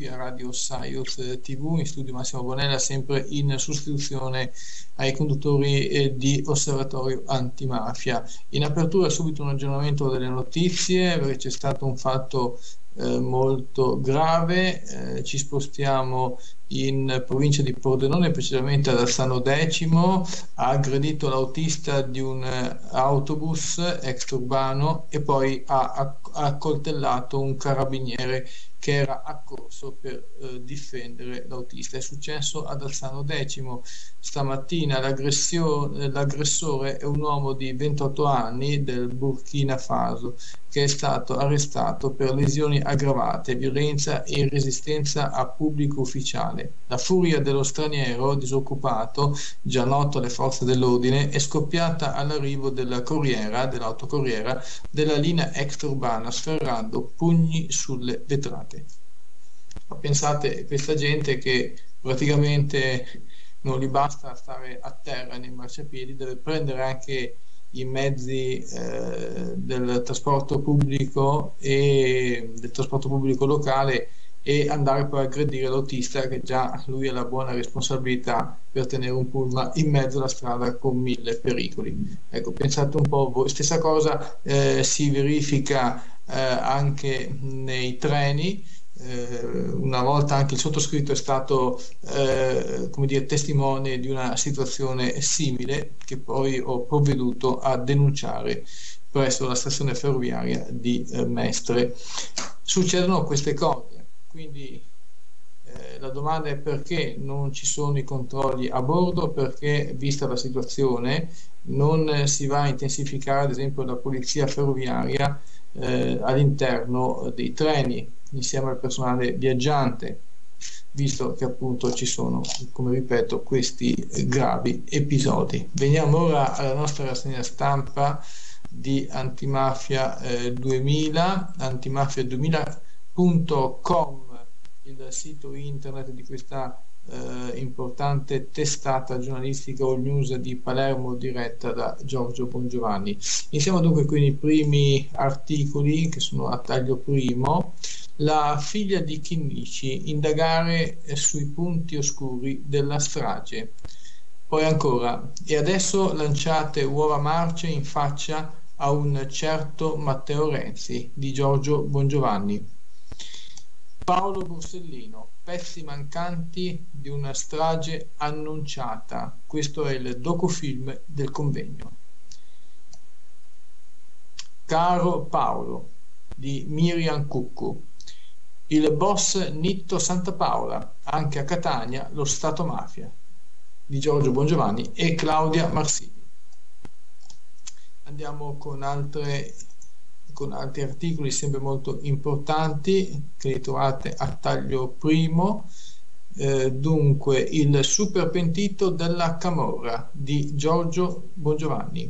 qui a Radio Saios TV in studio Massimo Bonella, sempre in sostituzione ai conduttori eh, di Osservatorio Antimafia. In apertura subito un aggiornamento delle notizie perché c'è stato un fatto eh, molto grave, eh, ci spostiamo in provincia di Pordenone, precisamente ad Alzano X, ha aggredito l'autista di un eh, autobus extraurbano e poi ha accoltellato un carabiniere che era accorso per eh, difendere l'autista. È successo ad Alzano X. Stamattina l'aggressore è un uomo di 28 anni del Burkina Faso che è stato arrestato per lesioni aggravate, violenza e resistenza a pubblico ufficiale. La furia dello straniero disoccupato, già noto alle forze dell'ordine, è scoppiata all'arrivo della corriera, dell'autocorriera, della linea extraurbana, sferrando pugni sulle vetrate. Ma pensate, questa gente che praticamente non gli basta stare a terra nei marciapiedi, deve prendere anche i mezzi eh, del trasporto pubblico e del trasporto pubblico locale e andare poi a aggredire l'autista che già lui ha la buona responsabilità per tenere un pullman in mezzo alla strada con mille pericoli. Ecco, pensate un po' voi, stessa cosa eh, si verifica eh, anche nei treni una volta anche il sottoscritto è stato eh, dire, testimone di una situazione simile che poi ho provveduto a denunciare presso la stazione ferroviaria di eh, Mestre. Succedono queste cose, quindi eh, la domanda è perché non ci sono i controlli a bordo, perché vista la situazione non si va a intensificare ad esempio la polizia ferroviaria eh, all'interno dei treni insieme al personale viaggiante, visto che appunto ci sono, come ripeto, questi gravi episodi. Veniamo ora alla nostra rassegna stampa di Antimafia eh, 2000, antimafia2000.com, il sito internet di questa eh, importante testata giornalistica All News di Palermo diretta da Giorgio Bongiovanni. Iniziamo dunque con i primi articoli che sono a taglio primo la figlia di Chinnici, indagare sui punti oscuri della strage. Poi ancora, e adesso lanciate uova marce in faccia a un certo Matteo Renzi di Giorgio Bongiovanni. Paolo Borsellino, pezzi mancanti di una strage annunciata. Questo è il docufilm del convegno. Caro Paolo di Miriam Cuccu, il boss Nitto Santa Paola, anche a Catania lo Stato Mafia, di Giorgio Bongiovanni e Claudia Marsini. Andiamo con, altre, con altri articoli sempre molto importanti che li trovate a taglio primo. Eh, dunque, il super pentito della Camorra di Giorgio Bongiovanni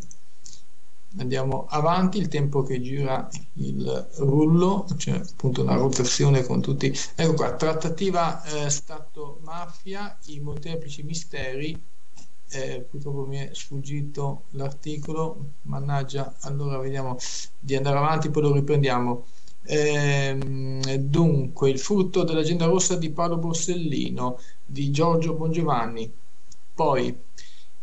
andiamo avanti il tempo che gira il rullo c'è appunto una rotazione con tutti. Ecco qua trattativa eh, stato mafia i molteplici misteri. Eh, purtroppo mi è sfuggito l'articolo mannaggia allora vediamo di andare avanti poi lo riprendiamo. Eh, dunque il frutto dell'agenda rossa di Paolo Borsellino di Giorgio Bongiovanni. Poi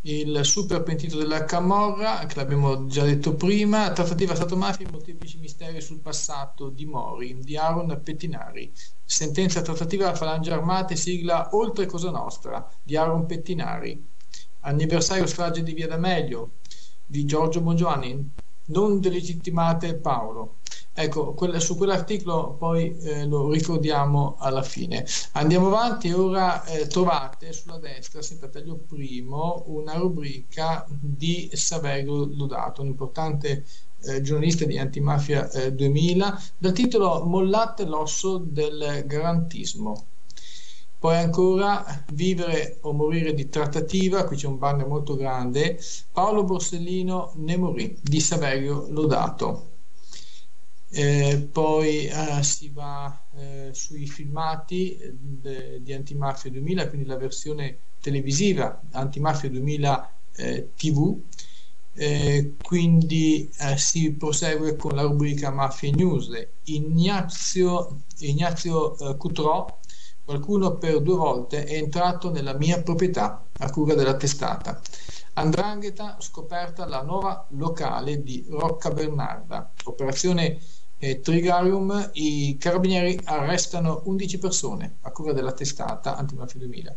il super pentito della Camorra, che l'abbiamo già detto prima, trattativa Stato-mafia e molteplici misteri sul passato di Mori, di Aaron Pettinari, sentenza trattativa Falange Armate, sigla Oltre Cosa Nostra, di Aaron Pettinari, anniversario strage di Via D'Amelio, di Giorgio Bongiovanni, non delegittimate Paolo, Ecco, quella, su quell'articolo poi eh, lo ricordiamo alla fine. Andiamo avanti, ora eh, trovate sulla destra, sempre a taglio primo, una rubrica di Saverio Lodato, un importante eh, giornalista di Antimafia 2000, eh, dal titolo Mollate l'osso del garantismo. Poi ancora Vivere o morire di trattativa, qui c'è un banner molto grande, Paolo Borsellino ne morì, di Saverio Lodato. Eh, poi eh, si va eh, sui filmati eh, de, di Antimafia 2000, quindi la versione televisiva Antimafia 2000 TV. eh, quindi eh, si prosegue con la rubrica Mafia News. Ignazio, Ignazio Cutrò, qualcuno per due volte è entrato nella mia proprietà a cura della testata. Andrangheta scoperta la nuova locale di Rocca Bernarda. Operazione eh, Trigarium, i carabinieri arrestano 11 persone a cura della testata Antimafia 2000.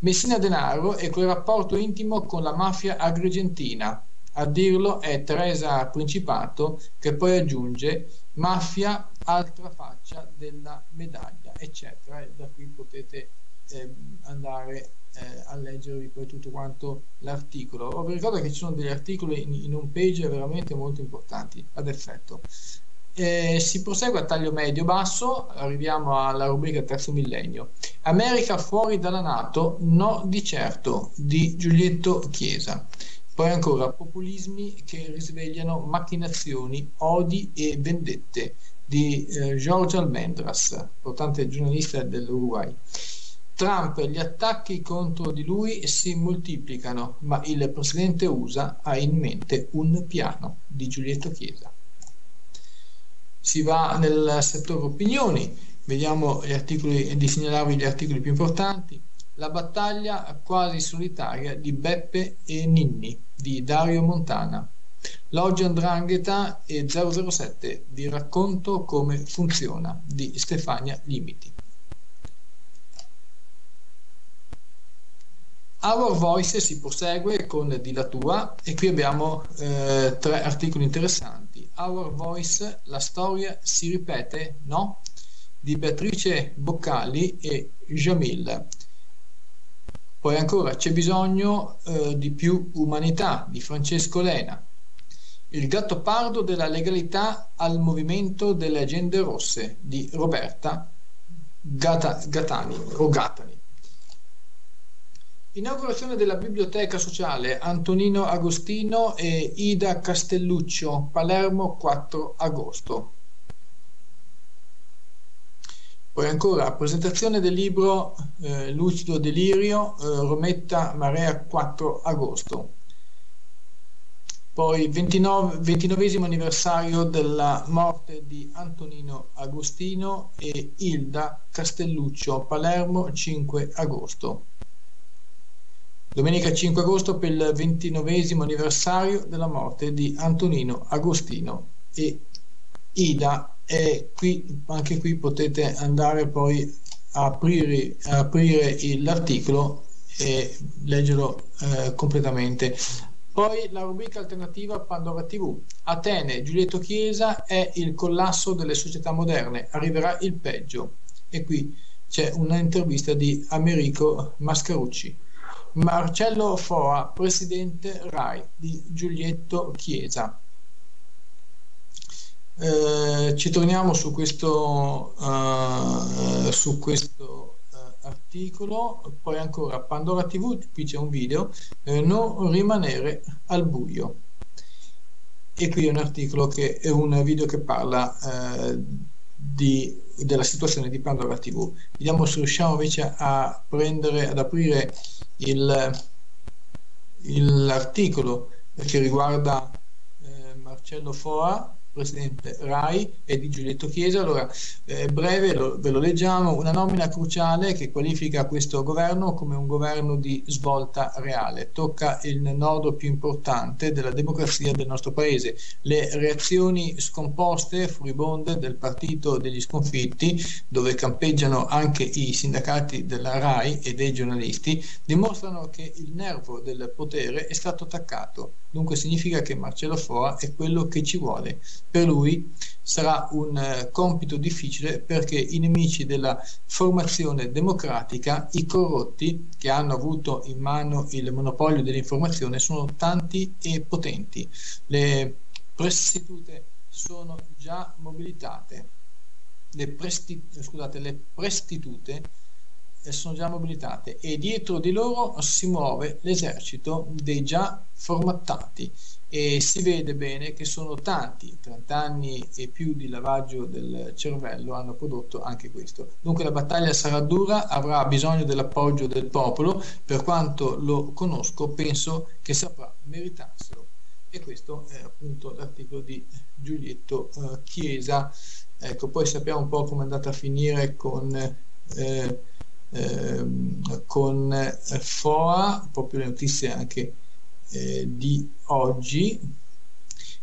Messina Denaro e quel rapporto intimo con la mafia agrigentina. A dirlo è Teresa Principato che poi aggiunge mafia, altra faccia della medaglia, eccetera. E da qui potete eh, andare eh, a leggervi poi tutto quanto l'articolo. Vi ricordo che ci sono degli articoli in, in page veramente molto importanti ad effetto. Eh, si prosegue a taglio medio-basso, arriviamo alla rubrica terzo millennio. America fuori dalla Nato? No di certo, di Giulietto Chiesa. Poi ancora populismi che risvegliano macchinazioni, odi e vendette di eh, Jorge Almendras, importante giornalista dell'Uruguay. Trump, gli attacchi contro di lui si moltiplicano, ma il presidente USA ha in mente un piano di Giulietto Chiesa si va nel settore opinioni, vediamo gli articoli, di segnalarvi gli articoli più importanti. La battaglia quasi solitaria di Beppe e Ninni di Dario Montana. Loggia Andrangheta e 007 vi racconto come funziona di Stefania Limiti. Our Voice si prosegue con Di la tua e qui abbiamo eh, tre articoli interessanti. Our Voice, la storia si ripete, no? Di Beatrice Boccali e Jamil. Poi ancora c'è bisogno eh, di più umanità di Francesco Lena. Il gatto pardo della legalità al movimento delle agende rosse di Roberta Gata, Gatani o Gatani. Inaugurazione della biblioteca sociale Antonino Agostino e Ida Castelluccio, Palermo 4 agosto. Poi ancora presentazione del libro eh, Lucido Delirio, eh, Rometta Marea 4 agosto. Poi 29, 29 anniversario della morte di Antonino Agostino e Ilda Castelluccio, Palermo 5 agosto. Domenica 5 agosto per il ventinovesimo anniversario della morte di Antonino Agostino e Ida e qui, anche qui potete andare poi a aprire, a aprire l'articolo e leggerlo eh, completamente. Poi la rubrica alternativa Pandora TV. Atene, Giulietto Chiesa è il collasso delle società moderne, arriverà il peggio. E qui c'è un'intervista di Americo Mascarucci. Marcello Foa, presidente RAI di Giulietto Chiesa. Eh, ci torniamo su questo, uh, su questo uh, articolo, poi ancora Pandora TV, qui c'è un video, eh, non rimanere al buio. E qui è un articolo che è un video che parla eh, di, della situazione di Pandora TV. Vediamo se riusciamo invece a prendere, ad aprire l'articolo che riguarda eh, Marcello Foa presidente RAI e di Giulietto Chiesa. Allora, eh, breve, lo, ve lo leggiamo, una nomina cruciale che qualifica questo governo come un governo di svolta reale. Tocca il nodo più importante della democrazia del nostro paese. Le reazioni scomposte, furibonde del partito degli sconfitti, dove campeggiano anche i sindacati della RAI e dei giornalisti, dimostrano che il nervo del potere è stato attaccato. Dunque significa che Marcello Foa è quello che ci vuole per lui sarà un eh, compito difficile perché i nemici della formazione democratica, i corrotti che hanno avuto in mano il monopolio dell'informazione sono tanti e potenti. Le prostitute sono già mobilitate. Le, presti- scusate, le prestitute eh, sono già mobilitate e dietro di loro si muove l'esercito dei già formattati e si vede bene che sono tanti, 30 anni e più di lavaggio del cervello hanno prodotto anche questo. Dunque la battaglia sarà dura, avrà bisogno dell'appoggio del popolo, per quanto lo conosco penso che saprà meritarselo. e questo è appunto l'articolo di Giulietto eh, Chiesa. Ecco, poi sappiamo un po' come è andata a finire con, eh, con eh, FOA, proprio le notizie anche eh, di oggi.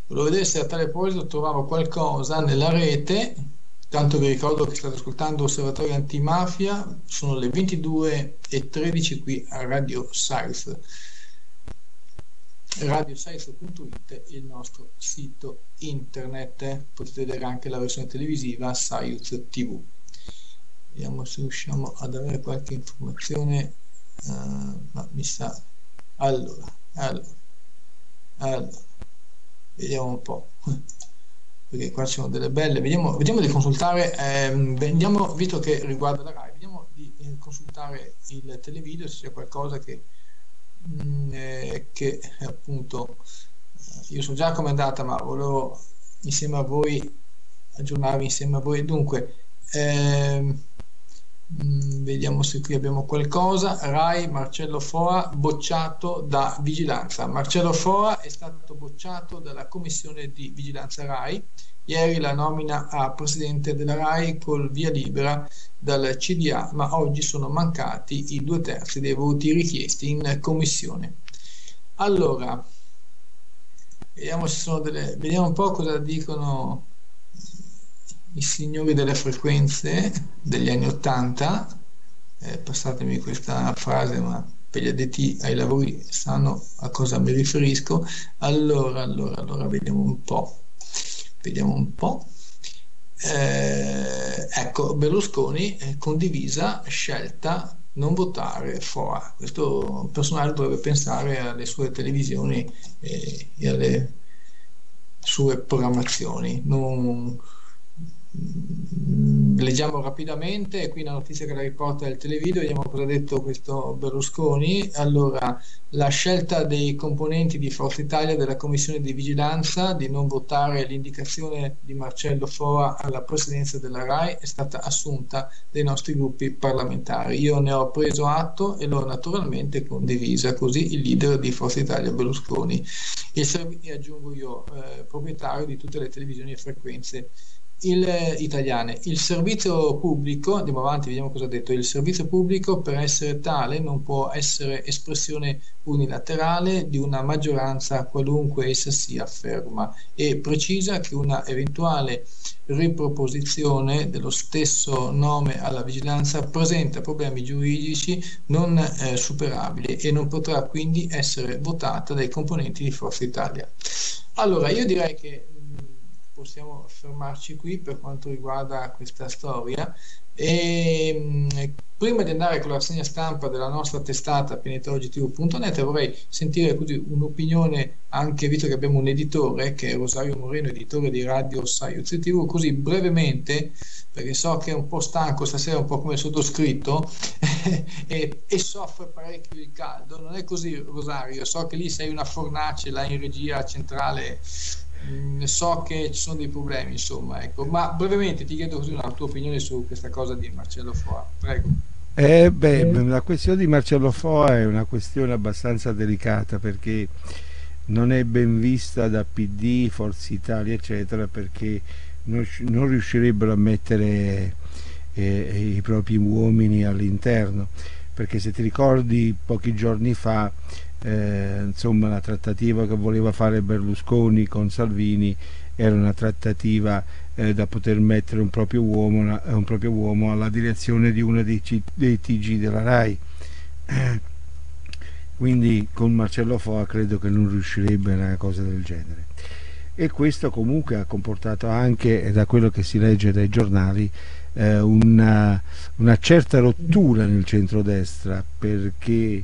Volevo vedere se a tale proposito trovavo qualcosa nella rete, tanto vi ricordo che state ascoltando Osservatorio Antimafia, sono le 22.13 qui a Radio South radioscience.it il nostro sito internet. Potete vedere anche la versione televisiva Science TV vediamo se riusciamo ad avere qualche informazione uh, ma mi sa allora, allora allora vediamo un po' perché qua sono delle belle vediamo, vediamo di consultare ehm, vediamo, visto che riguarda la RAI vediamo di eh, consultare il televideo se c'è qualcosa che Mm, eh, che appunto eh, io so già come è andata ma volevo insieme a voi aggiornarvi insieme a voi. Dunque ehm, mm, vediamo se qui abbiamo qualcosa. Rai Marcello Foa bocciato da vigilanza. Marcello Foa è stato bocciato dalla commissione di vigilanza Rai. Ieri la nomina a presidente della RAI col via libera dal CDA, ma oggi sono mancati i due terzi dei voti richiesti in commissione. Allora, vediamo, delle, vediamo un po' cosa dicono i signori delle frequenze degli anni 80. Eh, passatemi questa frase, ma per gli addetti ai lavori sanno a cosa mi riferisco. Allora, allora, allora, vediamo un po' vediamo un po'. Eh, ecco, Berlusconi condivisa scelta non votare FOA. Questo personale dovrebbe pensare alle sue televisioni e, e alle sue programmazioni. Non, leggiamo rapidamente, qui la notizia che la riporta il televideo, vediamo cosa ha detto questo Berlusconi. Allora, la scelta dei componenti di Forza Italia della Commissione di Vigilanza di non votare l'indicazione di Marcello Fora alla presidenza della RAI è stata assunta dai nostri gruppi parlamentari. Io ne ho preso atto e l'ho naturalmente condivisa, così il leader di Forza Italia Berlusconi. E aggiungo io, eh, proprietario di tutte le televisioni e frequenze il, eh, italiane. Il servizio pubblico, andiamo avanti, vediamo cosa ha detto, il servizio pubblico per essere tale non può essere espressione unilaterale di una maggioranza qualunque essa sia, afferma e precisa che una eventuale riproposizione dello stesso nome alla vigilanza presenta problemi giuridici non eh, superabili e non potrà quindi essere votata dai componenti di Forza Italia. Allora, io direi che possiamo fermarci qui per quanto riguarda questa storia. E prima di andare con la rassegna stampa della nostra testata pianetologitv.net vorrei sentire così un'opinione anche visto che abbiamo un editore che è Rosario Moreno editore di Radio Saiuz TV così brevemente perché so che è un po' stanco stasera un po' come sottoscritto e, e, soffre parecchio il caldo. Non è così Rosario. So che lì sei una fornace là in regia centrale Mm, so che ci sono dei problemi, insomma, ecco. ma brevemente ti chiedo così una tua opinione su questa cosa di Marcello Foa, prego. Eh, beh, eh. la questione di Marcello Foa è una questione abbastanza delicata perché non è ben vista da PD, Forza Italia, eccetera, perché non, non riuscirebbero a mettere eh, i propri uomini all'interno. Perché se ti ricordi pochi giorni fa eh, insomma la trattativa che voleva fare Berlusconi con Salvini era una trattativa eh, da poter mettere un proprio, uomo, un proprio uomo alla direzione di uno dei, dei TG della RAI. Quindi con Marcello Foa credo che non riuscirebbe una cosa del genere. E questo comunque ha comportato anche da quello che si legge dai giornali eh, una, una certa rottura nel centrodestra perché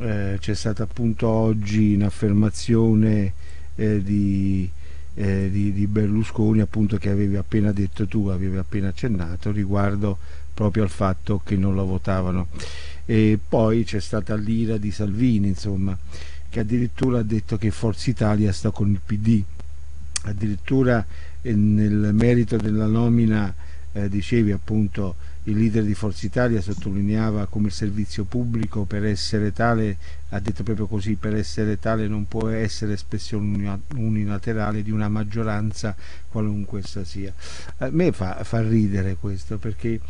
eh, c'è stata appunto oggi un'affermazione eh, di, eh, di, di, Berlusconi appunto che avevi appena detto tu, avevi appena accennato riguardo proprio al fatto che non lo votavano. E poi c'è stata l'ira di Salvini insomma che addirittura ha detto che Forza Italia sta con il PD addirittura eh, nel merito della nomina eh, dicevi appunto il leader di Forza Italia sottolineava come il servizio pubblico per essere tale, ha detto proprio così, per essere tale non può essere espressione unilaterale di una maggioranza qualunque essa sia. A me fa, fa ridere questo perché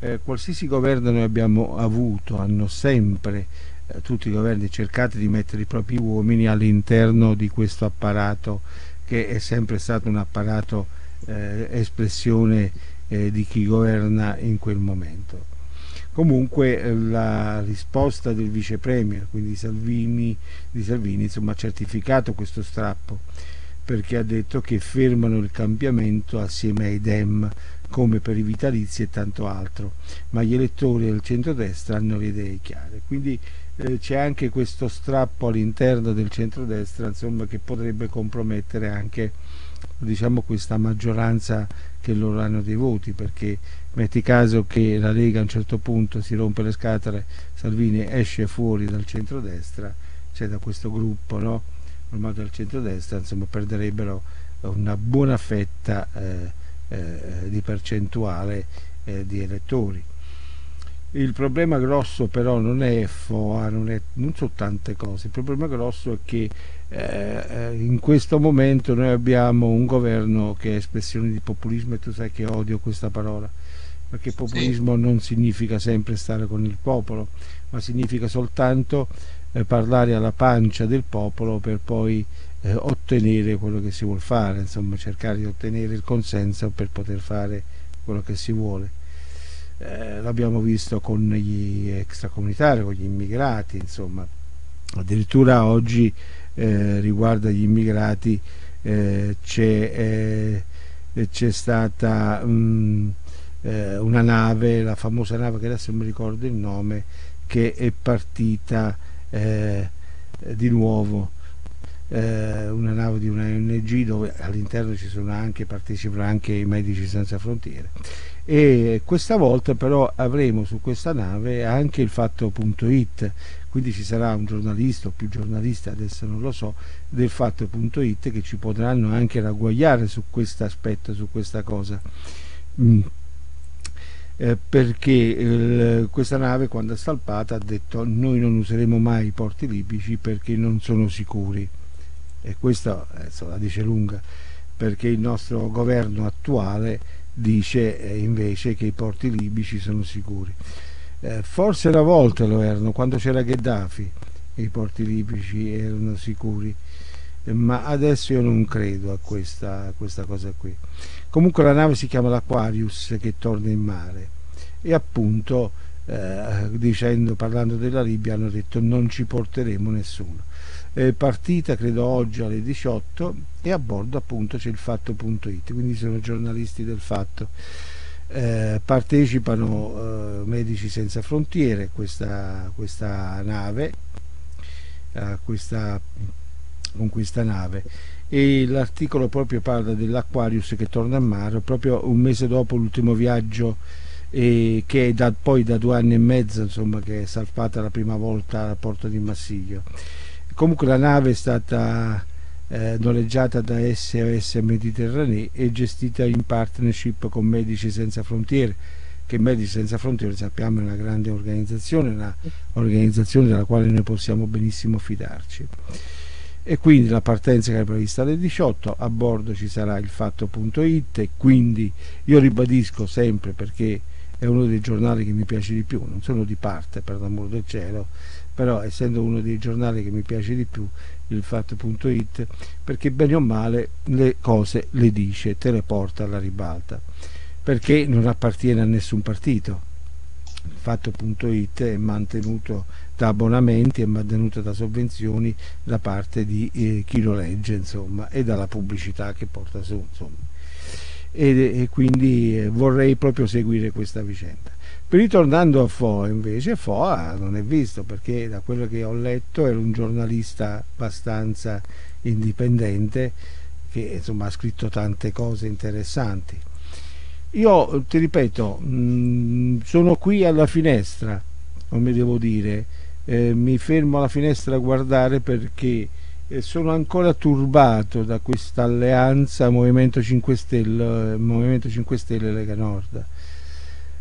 eh, qualsiasi governo noi abbiamo avuto hanno sempre eh, tutti i governi cercato di mettere i propri uomini all'interno di questo apparato che è sempre stato un apparato eh, espressione eh, di chi governa in quel momento. Comunque eh, la risposta del vice premier, quindi Salvini, di Salvini, insomma, ha certificato questo strappo perché ha detto che fermano il cambiamento assieme ai Dem come per i vitalizi e tanto altro, ma gli elettori del centrodestra hanno le idee chiare. Quindi eh, c'è anche questo strappo all'interno del centrodestra insomma, che potrebbe compromettere anche diciamo, questa maggioranza che loro hanno dei voti perché metti caso che la Lega a un certo punto si rompe le scatole Salvini esce fuori dal centrodestra c'è da questo gruppo no? ormai dal centrodestra insomma perderebbero una buona fetta eh, eh, di percentuale eh, di elettori il problema grosso però non è FOA, non, è, non sono tante cose, il problema grosso è che eh, eh, in questo momento noi abbiamo un governo che è espressione di populismo e tu sai che odio questa parola, perché populismo sì. non significa sempre stare con il popolo, ma significa soltanto eh, parlare alla pancia del popolo per poi eh, ottenere quello che si vuole fare, insomma cercare di ottenere il consenso per poter fare quello che si vuole eh, l'abbiamo visto con gli extracomunitari, con gli immigrati, insomma, addirittura oggi eh, riguardo agli immigrati eh, c'è, eh, stata um, una nave, la famosa nave che adesso non mi ricordo il nome, che è partita eh, di nuovo. Una nave di una ONG dove all'interno ci sono anche partecipano anche i medici senza frontiere e questa volta però avremo su questa nave anche il fatto.it quindi ci sarà un giornalista o più giornalisti adesso non lo so del fatto.it che ci potranno anche ragguagliare su questo aspetto su questa cosa. Mm. eh, perché eh, questa nave quando è salpata ha detto noi non useremo mai i porti libici perché non sono sicuri. E questo eh, la dice lunga perché il nostro governo attuale dice eh, invece che i porti libici sono sicuri. Eh, forse una volta lo erano, quando c'era Gheddafi i porti libici erano sicuri, eh, ma adesso io non credo a questa, a questa cosa qui. Comunque la nave si chiama l'Aquarius che torna in mare e appunto eh, dicendo, parlando della Libia hanno detto non ci porteremo nessuno eh, partita credo oggi alle 18 e a bordo appunto c'è il fatto.it quindi sono giornalisti del fatto. Eh, partecipano eh, Medici Senza Frontiere questa, questa nave questa, con questa nave. E l'articolo proprio parla dell'Aquarius che torna a mare proprio un mese dopo l'ultimo viaggio e che è da, poi da due anni e mezzo insomma, che è salpata la prima volta al porto di Massiglio comunque la nave è stata eh, noleggiata da SOS Mediterranee e gestita in partnership con Medici Senza Frontiere che Medici Senza Frontiere sappiamo è una grande organizzazione una organizzazione della quale noi possiamo benissimo fidarci. E quindi la partenza che è prevista alle 18 a bordo ci sarà il fatto.it e quindi io ribadisco sempre perché è uno dei giornali che mi piace di più non sono di parte per l'amor del cielo però essendo uno dei giornali che mi piace di più il fatto.it perché bene o male le cose le dice, te le porta alla ribalta. Perché non appartiene a nessun partito. Il fatto.it è mantenuto da abbonamenti, è mantenuto da sovvenzioni da parte di eh, chi lo legge insomma e dalla pubblicità che porta su insomma. E, e quindi eh, vorrei proprio seguire questa vicenda Ritornando a Foa invece, Foa non è visto perché da quello che ho letto era un giornalista abbastanza indipendente che insomma ha scritto tante cose interessanti. Io ti ripeto, mm, sono qui alla finestra, come devo dire, eh, mi fermo alla finestra a guardare perché eh, sono ancora turbato da questa alleanza Movimento 5 Stelle, Movimento 5 Stelle Lega Nord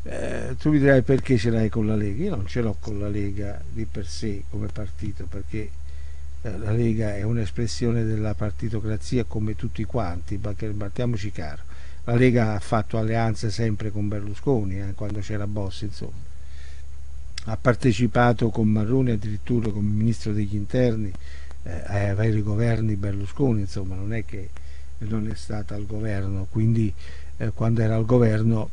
Eh, tu mi dirai perché ce l'hai con la Lega? Io non ce l'ho con la Lega di per sé come partito, perché eh, la Lega è un'espressione della partitocrazia come tutti quanti, battiamoci caro. La Lega ha fatto alleanze sempre con Berlusconi, eh, quando c'era Bossi, insomma. Ha partecipato con Marroni addirittura come ministro degli interni eh, ai vari governi Berlusconi, insomma, non è che non è stata al governo, quindi eh, quando era al governo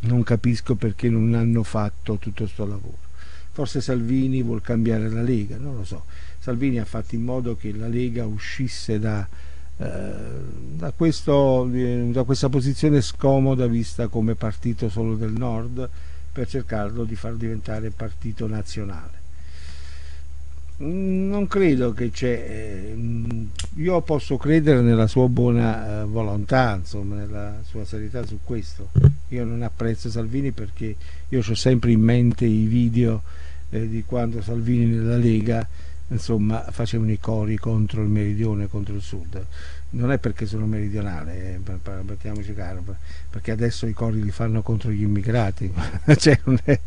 non capisco perché non hanno fatto tutto questo lavoro. Forse Salvini vuol cambiare la Lega, non lo so. Salvini ha fatto in modo che la Lega uscisse da, eh, da, questo, da questa posizione scomoda vista come partito solo del nord per cercarlo di far diventare partito nazionale. Mm, non credo che c'è, eh, io posso credere nella sua buona eh, volontà, insomma, nella sua serietà su questo. Io non apprezzo Salvini perché io ho sempre in mente i video eh, di quando Salvini nella Lega insomma, facevano i cori contro il meridione, contro il sud. Non è perché sono meridionale, eh, mettiamoci caro, perché adesso i cori li fanno contro gli immigrati. cioè, non è,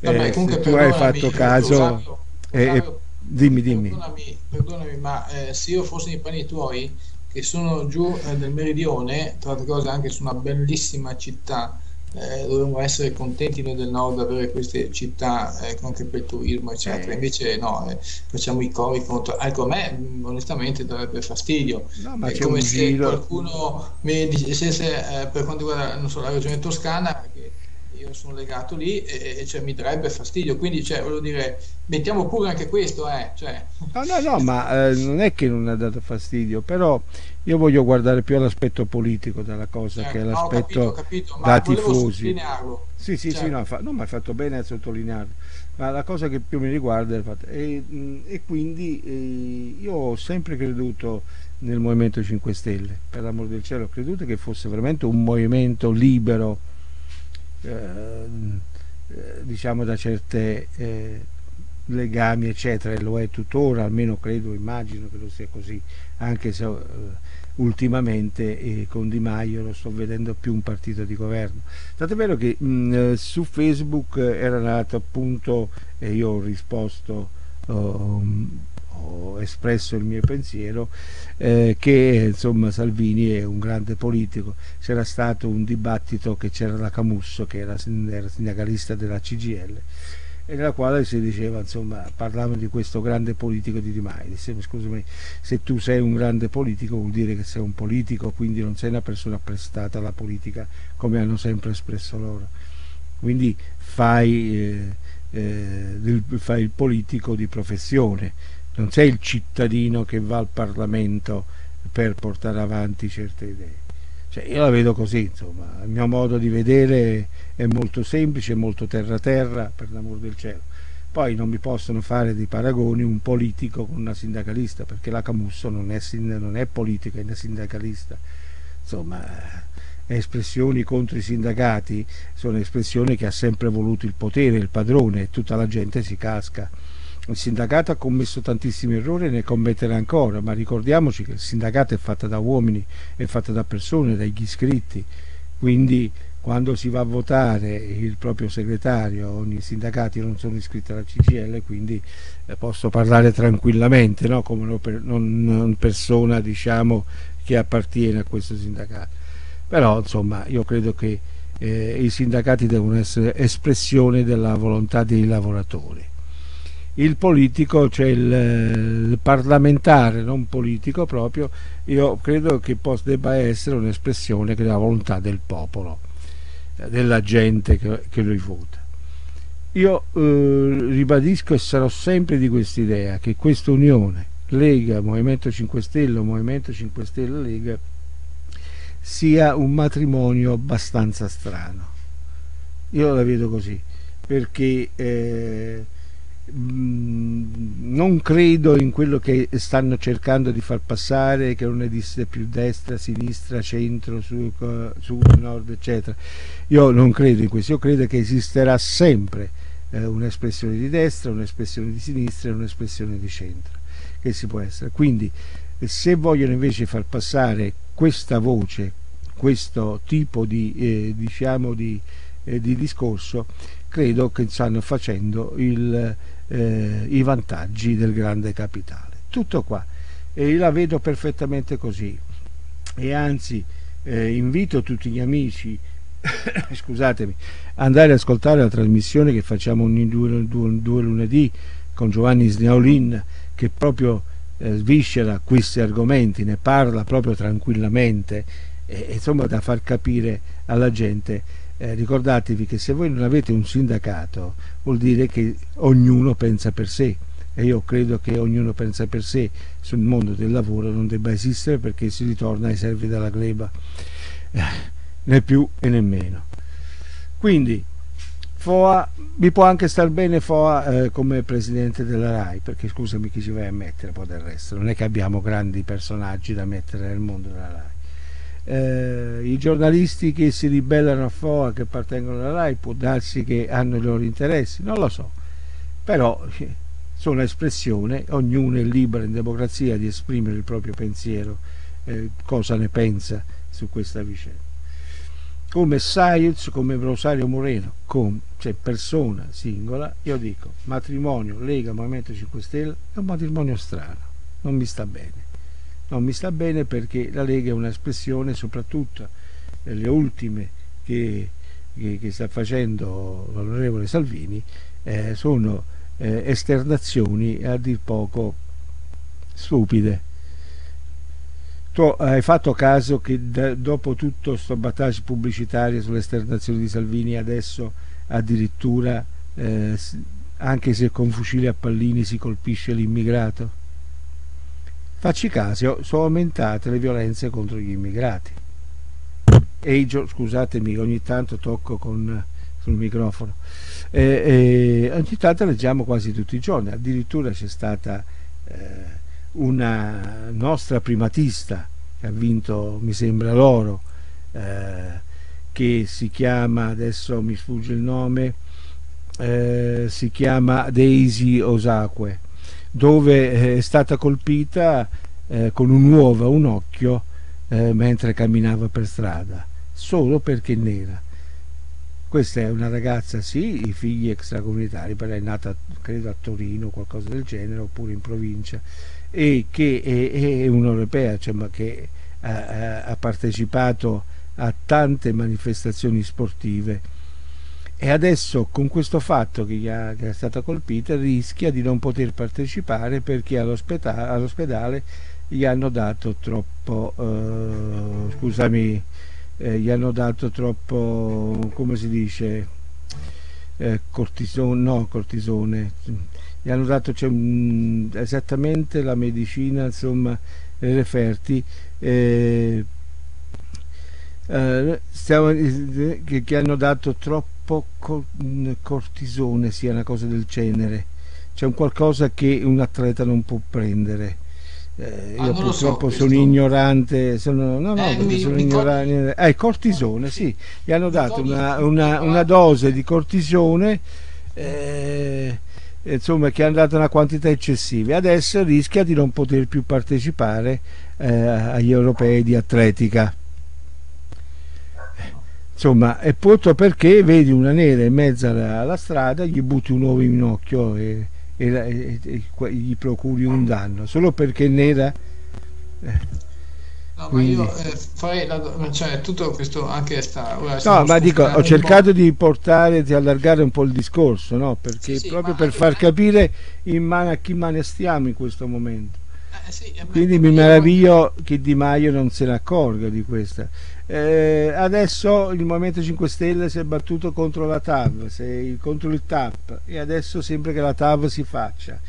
Vabbè, eh, se tu hai fatto caso... Rosario, eh, dimmi, dimmi. Perdonami, perdonami ma eh, se io fossi nei panni tuoi, che sono giù eh, nel meridione, tra l'altro cose anche su una bellissima città, eh, dovremmo essere contenti noi del nord di avere queste città eh, anche per il turismo eccetera. Invece no eh, facciamo i cori contro ecco a me onestamente darebbe fastidio. No, è come se giro... qualcuno mi dicesse eh, per quanto riguarda so, la regione toscana perché io sono legato lì e, e cioè, mi darebbe fastidio. Quindi, cioè, voglio dire, mettiamo pure anche questo, eh. Cioè. No, no, no, ma eh, non è che non ha dato fastidio, però io voglio guardare più all'aspetto politico della cosa certo, che all'aspetto no, capito, capito, da tifosi. Sì, sì, certo. sì, no, fa, no, ma hai fatto bene a sottolinearlo. Ma la cosa che più mi riguarda è il fatto. E, e quindi eh, io ho sempre creduto nel Movimento 5 Stelle, per l'amor del cielo, ho creduto che fosse veramente un movimento libero diciamo da certe eh, legami eccetera e lo è tuttora almeno credo immagino che lo sia così anche se eh, ultimamente eh, con Di Maio lo sto vedendo più un partito di governo. Tant'è vero che mh, eh, su Facebook era nato appunto e io ho risposto um, espresso il mio pensiero eh, che insomma Salvini è un grande politico. C'era stato un dibattito che c'era la Camusso che era, era sindacalista della CGL e nella quale si diceva insomma parlavano di questo grande politico di Di Maio. Diceva scusami se tu sei un grande politico vuol dire che sei un politico quindi non sei una persona prestata alla politica come hanno sempre espresso loro. Quindi fai, eh, eh, fai il politico di professione non sei il cittadino che va al Parlamento per portare avanti certe idee. Cioè, io la vedo così, insomma, il mio modo di vedere è molto semplice, molto terra-terra, per l'amor del cielo. Poi non mi possono fare dei paragoni un politico con una sindacalista, perché la Camusso non è, non è politica, è una sindacalista. Insomma, espressioni contro i sindacati sono espressioni che ha sempre voluto il potere, il padrone, e tutta la gente si casca il sindacato ha commesso tantissimi errori e ne commetterà ancora, ma ricordiamoci che il sindacato è fatto da uomini, è fatto da persone, dagli iscritti, quindi quando si va a votare il proprio segretario, i sindacati non sono iscritti alla CGL, quindi eh, posso parlare tranquillamente, no? come non persona diciamo, che appartiene a questo sindacato. Però insomma io credo che eh, i sindacati devono essere espressione della volontà dei lavoratori il politico, cioè il, il, parlamentare, non politico proprio, io credo che possa, debba essere un'espressione della volontà del popolo, eh, della gente che, che lui vota. Io eh, ribadisco e sarò sempre di questa idea che questa unione Lega, Movimento 5 Stelle Movimento 5 Stelle Lega sia un matrimonio abbastanza strano. Io la vedo così, perché eh, non credo in quello che stanno cercando di far passare che non esiste più destra, sinistra, centro, sud, sud nord eccetera. Io non credo in questo. Io credo che esisterà sempre eh, un'espressione di destra un'espressione di sinistra e un'espressione di centro che si può essere. Quindi se vogliono invece far passare questa voce questo tipo di, eh, diciamo di eh, di discorso, credo che stanno facendo il, eh, i vantaggi del grande capitale. Tutto qua. E io la vedo perfettamente così. E anzi, eh, invito tutti gli amici scusatemi, andare ad ascoltare la trasmissione che facciamo ogni due, due, due lunedì con Giovanni Sneolin che proprio eh, sviscera questi argomenti, ne parla proprio tranquillamente, e, insomma da far capire alla gente. Eh, ricordatevi che se voi non avete un sindacato vuol dire che ognuno pensa per sé e io credo che ognuno pensa per sé sul mondo del lavoro non debba esistere perché si ritorna ai servi della gleba. Eh né più e né meno. Quindi Foa, mi può anche star bene Foa eh, come presidente della RAI, perché scusami chi ci vai a mettere poi del resto, non è che abbiamo grandi personaggi da mettere nel mondo della RAI. Eh, I giornalisti che si ribellano a Foa, che appartengono alla RAI, può darsi che hanno i loro interessi, non lo so, però eh, sono espressione, ognuno è libero in democrazia di esprimere il proprio pensiero, eh, cosa ne pensa su questa vicenda come Sainz, come Rosario Moreno, come cioè persona singola, io dico matrimonio Lega Movimento 5 Stelle è un matrimonio strano, non mi sta bene. Non mi sta bene perché la Lega è un'espressione, soprattutto le ultime che, che, che sta facendo l'onorevole Salvini, eh, sono eh, esternazioni a dir poco stupide tu hai fatto caso che da, dopo tutto questo battage pubblicitario sulle esternazioni di Salvini adesso addirittura eh, anche se con fucili a pallini si colpisce l'immigrato? Facci caso, sono aumentate le violenze contro gli immigrati. E i scusatemi, ogni tanto tocco con, sul microfono. E, e, ogni tanto leggiamo quasi tutti i giorni, addirittura c'è stata eh, una nostra primatista che ha vinto mi sembra l'oro eh, che si chiama adesso mi sfugge il nome eh, si chiama Daisy Osakwe dove eh, è stata colpita eh, con un uovo a un occhio eh, mentre camminava per strada solo perché nera. Questa è una ragazza, sì, i figli extracomunitari, però è nata credo a Torino o qualcosa del genere, oppure in provincia, e che è, è un'europea cioè, che ha, ha, partecipato a tante manifestazioni sportive e adesso con questo fatto che, ha, che è stata colpita rischia di non poter partecipare perché all'ospedale, all'ospedale gli hanno dato troppo eh, scusami eh, gli hanno dato troppo come si dice eh, cortisone no cortisone. Gli hanno dato cioè, mh, esattamente la medicina insomma le referti eh, stiamo, eh, che, che, hanno dato troppo cortisone sia una cosa del genere. C'è un qualcosa che un atleta non può prendere. Eh, ah, io purtroppo so, sono ignorante sono, no no eh, mi, sono mi ignorante. Eh, cortisone sì. gli hanno dato una, una, una dose di cortisone eh, insomma, che è andata una quantità eccessiva. Adesso rischia di non poter più partecipare eh, agli europei di atletica insomma è purtroppo perché vedi una nera in mezzo alla, alla strada gli butti un uovo in occhio e, e, e, e, gli procuri un danno solo perché è nera eh. No, Quindi... ma io eh, farei la, cioè, tutto questo anche sta. no, ma dico, ho cercato di portare, di allargare un po' il discorso, no? Perché sì, proprio per far capire in mano a chi mano stiamo in questo momento. Eh, sì, Quindi mi meraviglio che Di Maio non se ne accorga di questa. Eh, adesso il Movimento 5 Stelle si è battuto contro la TAV, se, contro il TAP e adesso sembra che la TAV si faccia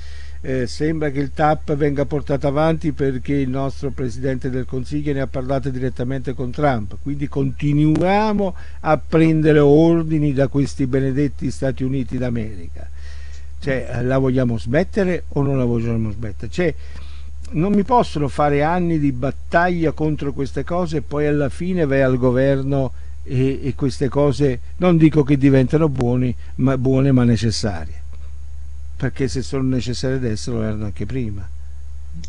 eh, sembra che il TAP venga portato avanti perché il nostro Presidente del Consiglio ne ha parlato direttamente con Trump, quindi continuiamo a prendere ordini da questi benedetti Stati Uniti d'America. Cioè, la vogliamo smettere o non la vogliamo smettere? Cioè, non mi possono fare anni di battaglia contro queste cose e poi alla fine vai al governo e, e queste cose non dico che diventano buoni, ma, buone ma necessarie perché se sono necessarie adesso lo erano anche prima.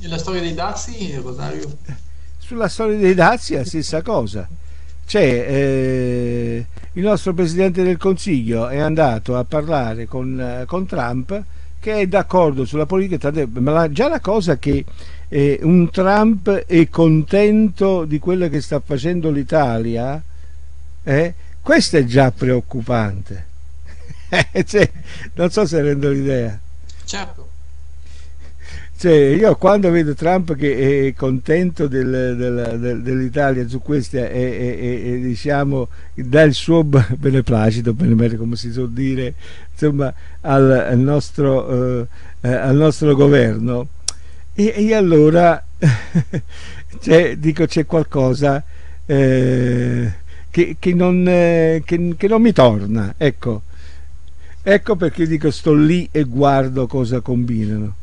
E la storia dei dazi, Rosario? Sulla storia dei dazi è la stessa cosa. Cioè, eh, il nostro Presidente del Consiglio è andato a parlare con, eh, con Trump che è d'accordo sulla politica, ma già la cosa che eh, un Trump è contento di quello che sta facendo l'Italia, eh, questo è già preoccupante. cioè, non so se rendo l'idea. Certo. Cioè, io quando vedo Trump che è contento del, del, del, dell'Italia su queste e, diciamo dà il suo beneplacito, benemerito come si suol dire, insomma, al, al, nostro, eh, al nostro governo, e, e allora cioè, dico c'è qualcosa eh, che, che, non, eh, che, che, non, mi torna ecco. Ecco perché dico sto lì e guardo cosa combinano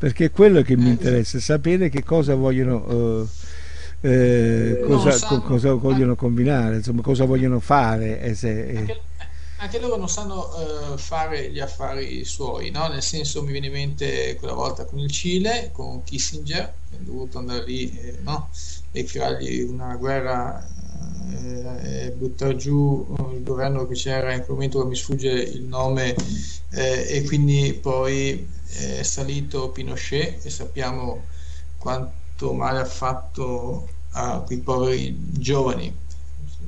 perché è quello che mi eh, interessa sapere che cosa vogliono eh, eh cosa, sanno, cosa, vogliono combinare insomma cosa vogliono fare se, anche, anche, loro non sanno uh, fare gli affari suoi no? nel senso mi viene in mente quella volta con il Cile con Kissinger che è dovuto andare lì eh, no? e creargli una guerra eh, e buttare giù il governo che c'era in quel momento mi sfugge il nome eh, e quindi poi è salito Pinochet e sappiamo quanto male ha fatto a quei poveri giovani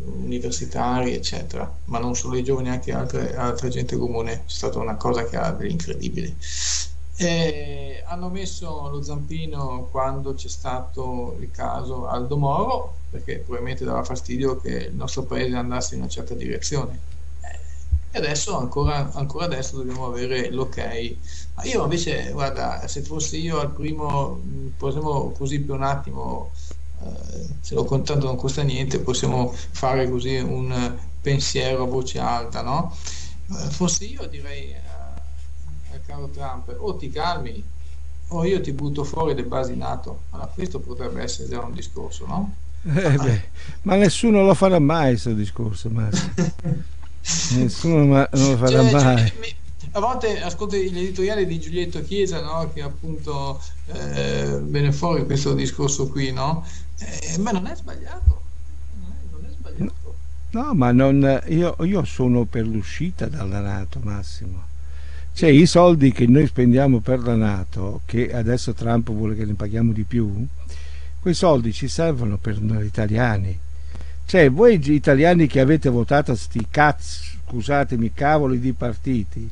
universitari eccetera. Ma non solo i giovani anche altre, altra gente comune. È stata una cosa che ha dell'incredibile e hanno messo lo zampino quando c'è stato il caso Aldo Moro perché probabilmente dava fastidio che il nostro paese andasse in una certa direzione. E adesso ancora, ancora adesso dobbiamo avere l'ok ma io invece guarda se fossi io al primo possiamo così per un attimo eh, se lo contanto non costa niente possiamo fare così un pensiero a voce alta no? Eh, fossi io direi al caro Trump o ti calmi o io ti butto fuori del basinato allora, questo potrebbe essere già un discorso no? Eh beh, ma nessuno lo farà mai questo discorso Nessuno ma, non lo farà cioè, mai. Cioè, a volte ascolto gli editoriali di Giulietto Chiesa no? che appunto eh, viene fuori questo discorso qui, no? Eh, ma non è sbagliato. Non è, sbagliato. No, ma non, io, io sono per l'uscita dalla Nato, Massimo. Cioè i soldi che noi spendiamo per la Nato, che adesso Trump vuole che ne paghiamo di più, quei soldi ci servono per noi italiani cioè, voi italiani che avete votato sti cazzo, scusatemi, cavoli di partiti,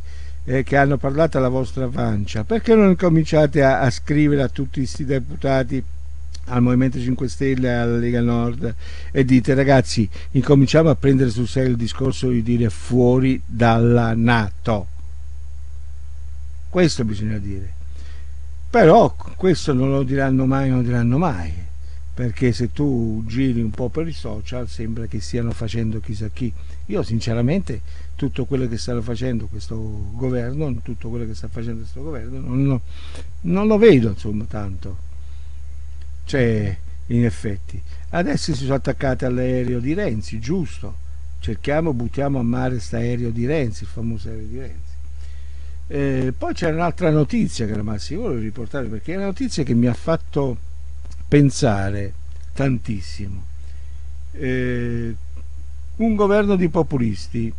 eh, che hanno parlato alla vostra pancia, perché non cominciate a, a scrivere a tutti questi deputati al Movimento 5 Stelle alla Lega Nord e dite ragazzi incominciamo a prendere sul serio il discorso di dire fuori dalla Nato. Questo bisogna dire. Però questo non lo diranno mai non lo diranno mai perché se tu giri un po' per i social sembra che stiano facendo chissà chi. Io sinceramente tutto quello che sta facendo questo governo, tutto quello che sta facendo questo governo, non, non lo vedo insomma tanto. Cioè, in effetti. Adesso si sono attaccati all'aereo di Renzi, giusto. Cerchiamo, buttiamo a mare questo aereo di Renzi, il famoso aereo di Renzi. Eh, poi c'è un'altra notizia che la Massimo volevo riportare perché è una notizia che mi ha fatto pensare tantissimo. Eh, un governo di populisti.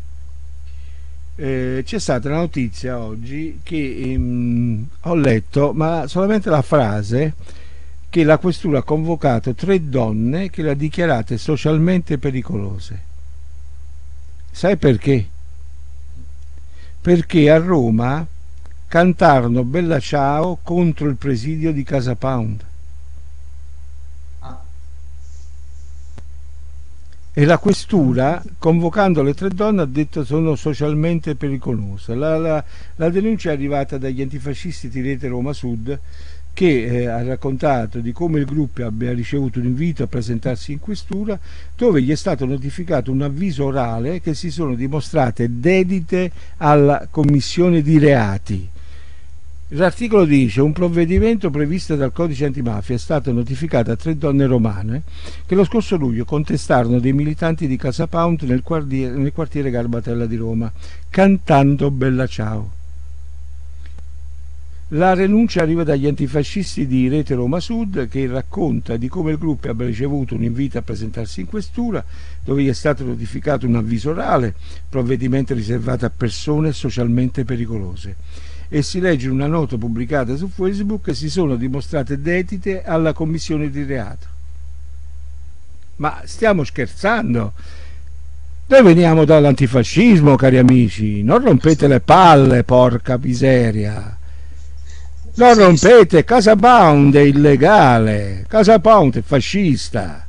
Eh, c'è stata una notizia oggi che ehm, ho letto, ma solamente la frase che la questura ha convocato tre donne che le ha dichiarate socialmente pericolose. Sai perché? Perché a Roma cantarono Bella Ciao contro il presidio di Casa Pound. E la questura convocando le tre donne ha detto sono socialmente pericolose. La, la, la denuncia è arrivata dagli antifascisti di Rete Roma Sud che eh, ha raccontato di come il gruppo abbia ricevuto un invito a presentarsi in questura dove gli è stato notificato un avviso orale che si sono dimostrate dedite alla commissione di reati L'articolo dice un provvedimento previsto dal codice antimafia è stato notificato a tre donne romane che lo scorso luglio contestarono dei militanti di Casa Pound nel quartiere, nel quartiere Garbatella di Roma, cantando Bella Ciao. La rinuncia arriva dagli antifascisti di Rete Roma Sud che racconta di come il gruppo abbia ricevuto un invito a presentarsi in questura dove gli è stato notificato un avviso orale, provvedimento riservato a persone socialmente pericolose. E si legge una nota pubblicata su Facebook si sono dimostrate dedite alla commissione di reato. Ma stiamo scherzando? Noi veniamo dall'antifascismo, cari amici, non rompete le palle, porca miseria. Non rompete, Casa Pound è illegale, Casa Pound è fascista.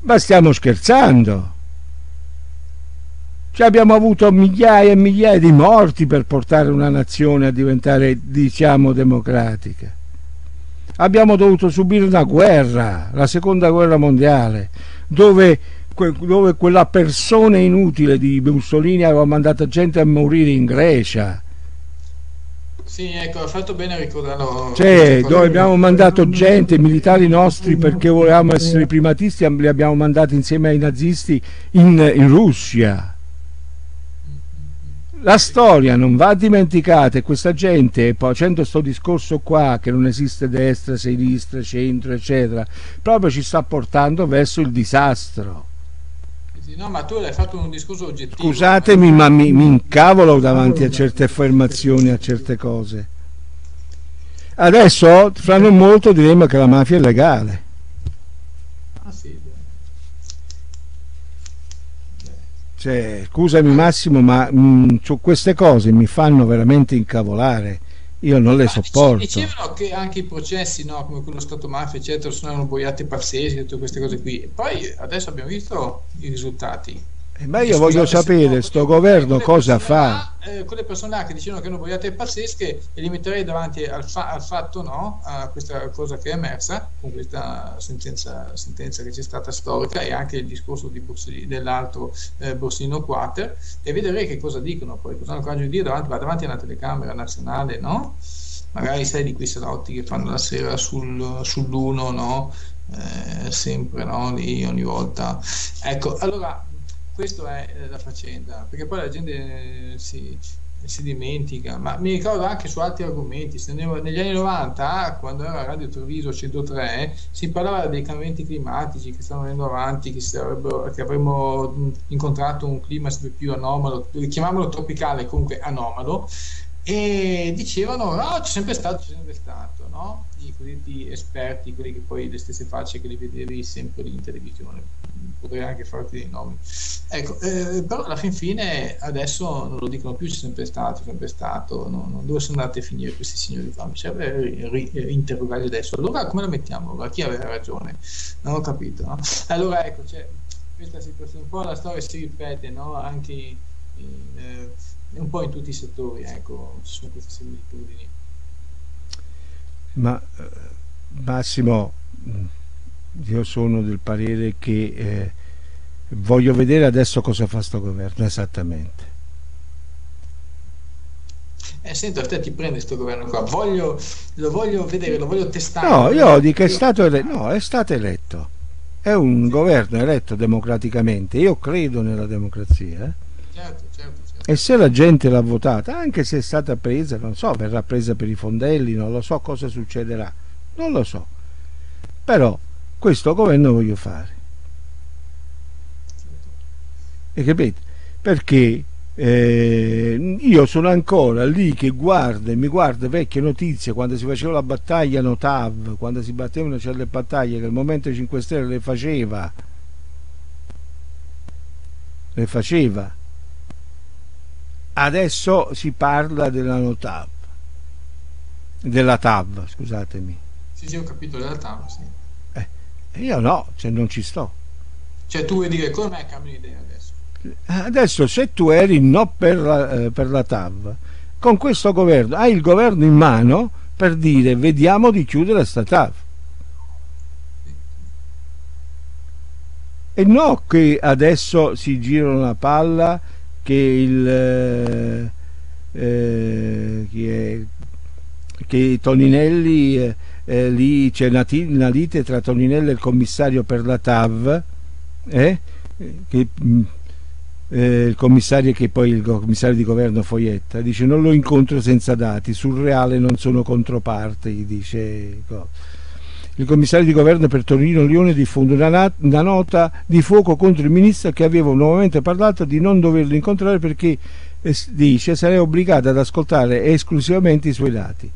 Ma stiamo scherzando. Ci abbiamo avuto migliaia e migliaia di morti per portare una nazione a diventare, diciamo, democratica. Abbiamo dovuto subire una guerra, la seconda guerra mondiale, dove, dove quella persona inutile di Mussolini aveva mandato gente a morire in Grecia sì, ecco, ha fatto bene a ricordarlo. Cioè, noi abbiamo mandato gente, militari nostri, perché volevamo essere primatisti, li abbiamo mandati insieme ai nazisti in, in Russia. La storia non va dimenticata e questa gente, facendo questo discorso qua, che non esiste destra, sinistra, centro, eccetera, proprio ci sta portando verso il disastro. No, ma tu hai fatto un discorso oggettivo. Scusatemi, ma mi, mi incavolo davanti a certe affermazioni, a certe cose. Adesso, fra non molto, diremo che la mafia è legale. Ah sì. Cioè, scusami Massimo, ma mh, mm, su queste cose mi fanno veramente incavolare io non le sopporto. Dicevano che anche i processi, no, come quello Stato Mafia, eccetera, sono boiate pazzesche, tutte queste cose qui. E poi adesso abbiamo visto i risultati. Eh, ma io voglio sapere, sto governo cosa fa? Eh, quelle persone là che dicevano che erano boiate pazzesche, e li metterei davanti al, fa- al, fatto, no, a questa cosa che è emersa, con questa sentenza, sentenza che c'è stata storica e anche il discorso di Borsellino, dell'altro eh, Borsino Quater, e vedrei che cosa dicono poi, cosa hanno coraggio di dire davanti, davanti alla telecamera nazionale, no? Magari sai di quei salotti che fanno la sera sul, sull'uno, no? Eh, sempre, no? Lì ogni volta. Ecco, allora questa è la faccenda, perché poi la gente si, si dimentica, ma mi ricordo anche su altri argomenti, negli anni 90, quando era Radio Treviso 103, si parlava dei cambiamenti climatici che stanno andando avanti, che, che avremmo incontrato un clima sempre più anomalo, chiamiamolo tropicale, comunque anomalo, e dicevano no, c'è sempre stato, c'è sempre stato, no? I cosiddetti esperti, quelli che poi le stesse facce che li vedevi sempre in televisione, potrei anche farti dei nomi. Ecco, eh, però alla fin fine adesso non lo dicono più, c'è sempre stato, sempre stato, no, no, dove sono andati a finire questi signori qua? Mi serve ri, ri, interrogarli adesso. Allora come la mettiamo? Allora, chi aveva ragione? Non ho capito. No? Allora ecco, c'è questa situazione, un po' la storia si ripete, no? Anche in, eh, un po' in tutti i settori, ecco, ci sono queste similitudini. Ma eh, Massimo, mm, io sono del parere che eh, voglio vedere adesso cosa fa sto governo esattamente. Eh, sento, a te ti prende questo governo qua, voglio, lo voglio vedere, lo voglio testare. No, io dico che è stato eletto, no, è stato eletto. È un sì. governo eletto democraticamente. Io credo nella democrazia. Eh? Certo, certo, certo. E se la gente l'ha votata, anche se è stata presa, non so, verrà presa per i fondelli, non lo so cosa succederà, non lo so. Però questo governo voglio fare. E capite? Perché eh, io sono ancora lì che guarda e mi guarda vecchie notizie quando si faceva la battaglia Notav, quando si battevano certe battaglie che il Movimento 5 Stelle le faceva, le faceva. Adesso si parla della Notav, della TAV, scusatemi. Sì, sì, ho capito della TAV, sì. Io no, cioè non ci sto. Cioè tu vuoi dire come mai cambi idea adesso? Adesso se tu eri no per la, eh, per la TAV, con questo governo, hai il governo in mano per dire vediamo di chiudere sta TAV. E no che adesso si girano la palla che il... Eh, eh, che, che Toninelli... Eh, lì c'è una, una, lite tra Toninello e il commissario per la TAV eh, che, mm, eh, il commissario che poi il commissario di governo Foietta dice non lo incontro senza dati, sul reale non sono controparte, gli dice il commissario di governo per Torino Lione diffonde una, una, nota di fuoco contro il ministro che aveva nuovamente parlato di non doverlo incontrare perché eh, dice sarei obbligato ad ascoltare esclusivamente i suoi dati.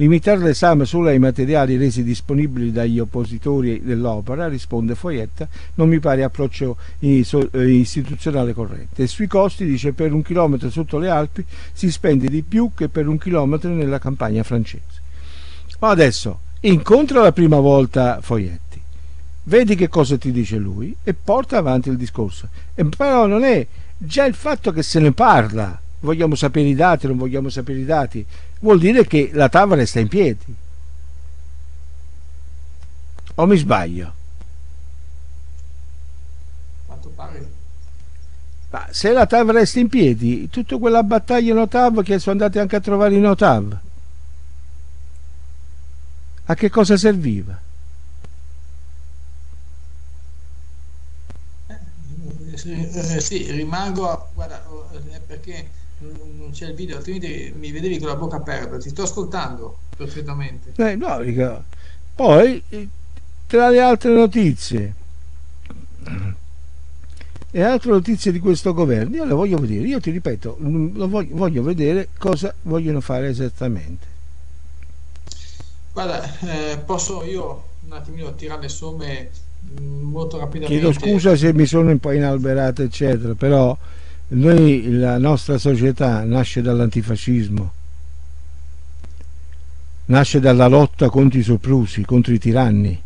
Limitare l'esame solo ai materiali resi disponibili dagli oppositori dell'opera, risponde Foietta, non mi pare approccio eh, istituzionale corretto. E sui costi dice per un chilometro sotto le Alpi si spende di più che per un chilometro nella campagna francese. Ma adesso incontra la prima volta Foietti, vedi che cosa ti dice lui e porta avanti il discorso. E però non è già il fatto che se ne parla, vogliamo sapere i dati, non vogliamo sapere i dati, vuol dire che la TAV resta in piedi. O mi sbaglio? Quanto pare. Ma se la TAV resta in piedi, tutta quella battaglia in OTAV che sono andati anche a trovare in OTAV, a che cosa serviva? Eh, eh, sì, rimango, guarda, eh, perché non c'è il video, altrimenti mi vedevi con la bocca aperta. Ti sto ascoltando perfettamente. Eh, no, dico. Poi, tra le altre notizie, le altre notizie di questo governo, io le voglio vedere. Io ti ripeto, voglio, voglio vedere cosa vogliono fare esattamente. Guarda, eh, posso io un attimino tirare le somme mm, molto rapidamente. Chiedo scusa se mi sono un po' inalberato, eccetera, però noi, la nostra società nasce dall'antifascismo, nasce dalla lotta contro i soprusi, contro i tiranni.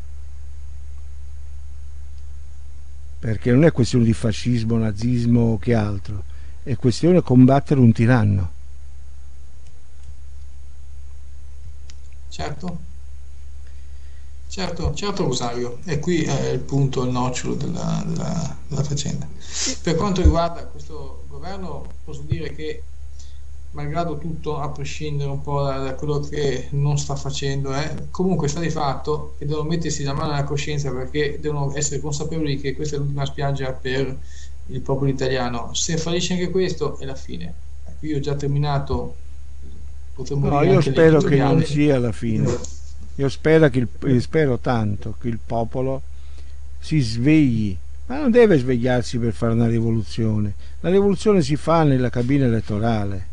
Perché non è questione di fascismo, nazismo o che altro, è questione di combattere un tiranno. Certo. Certo, certo Rosario, e qui è il punto, il nocciolo della, della, della, faccenda. Per quanto riguarda questo governo, posso dire che, malgrado tutto, a prescindere un po' da, da quello che non sta facendo, eh, comunque sta di fatto che devono mettersi la mano nella coscienza perché devono essere consapevoli che questa è l'ultima spiaggia per il popolo italiano. Se fallisce anche questo, è la fine. Ecco, io ho già terminato. No, io spero che non sia la fine io spero, il, spero tanto che il popolo si svegli, ma non deve svegliarsi per fare una rivoluzione. La rivoluzione si fa nella cabina elettorale.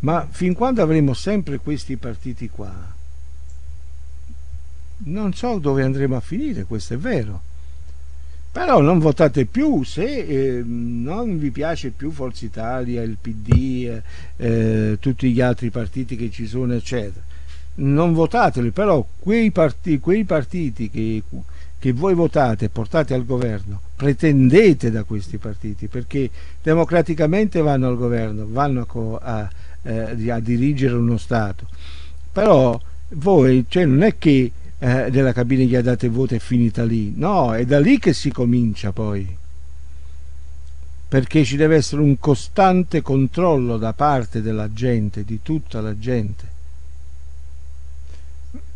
Ma fin quando avremo sempre questi partiti qua, non so dove andremo a finire, questo è vero però non votate più se eh, non vi piace più Forza Italia, il PD, eh, tutti gli altri partiti che ci sono eccetera. Non votateli però quei, partiti, quei partiti che, che voi votate e portate al governo pretendete da questi partiti perché democraticamente vanno al governo vanno a, a, eh, a dirigere uno Stato. Però voi cioè non è che eh, della cabina gli ha dato il voto è finita lì. No, è da lì che si comincia poi. Perché ci deve essere un costante controllo da parte della gente, di tutta la gente.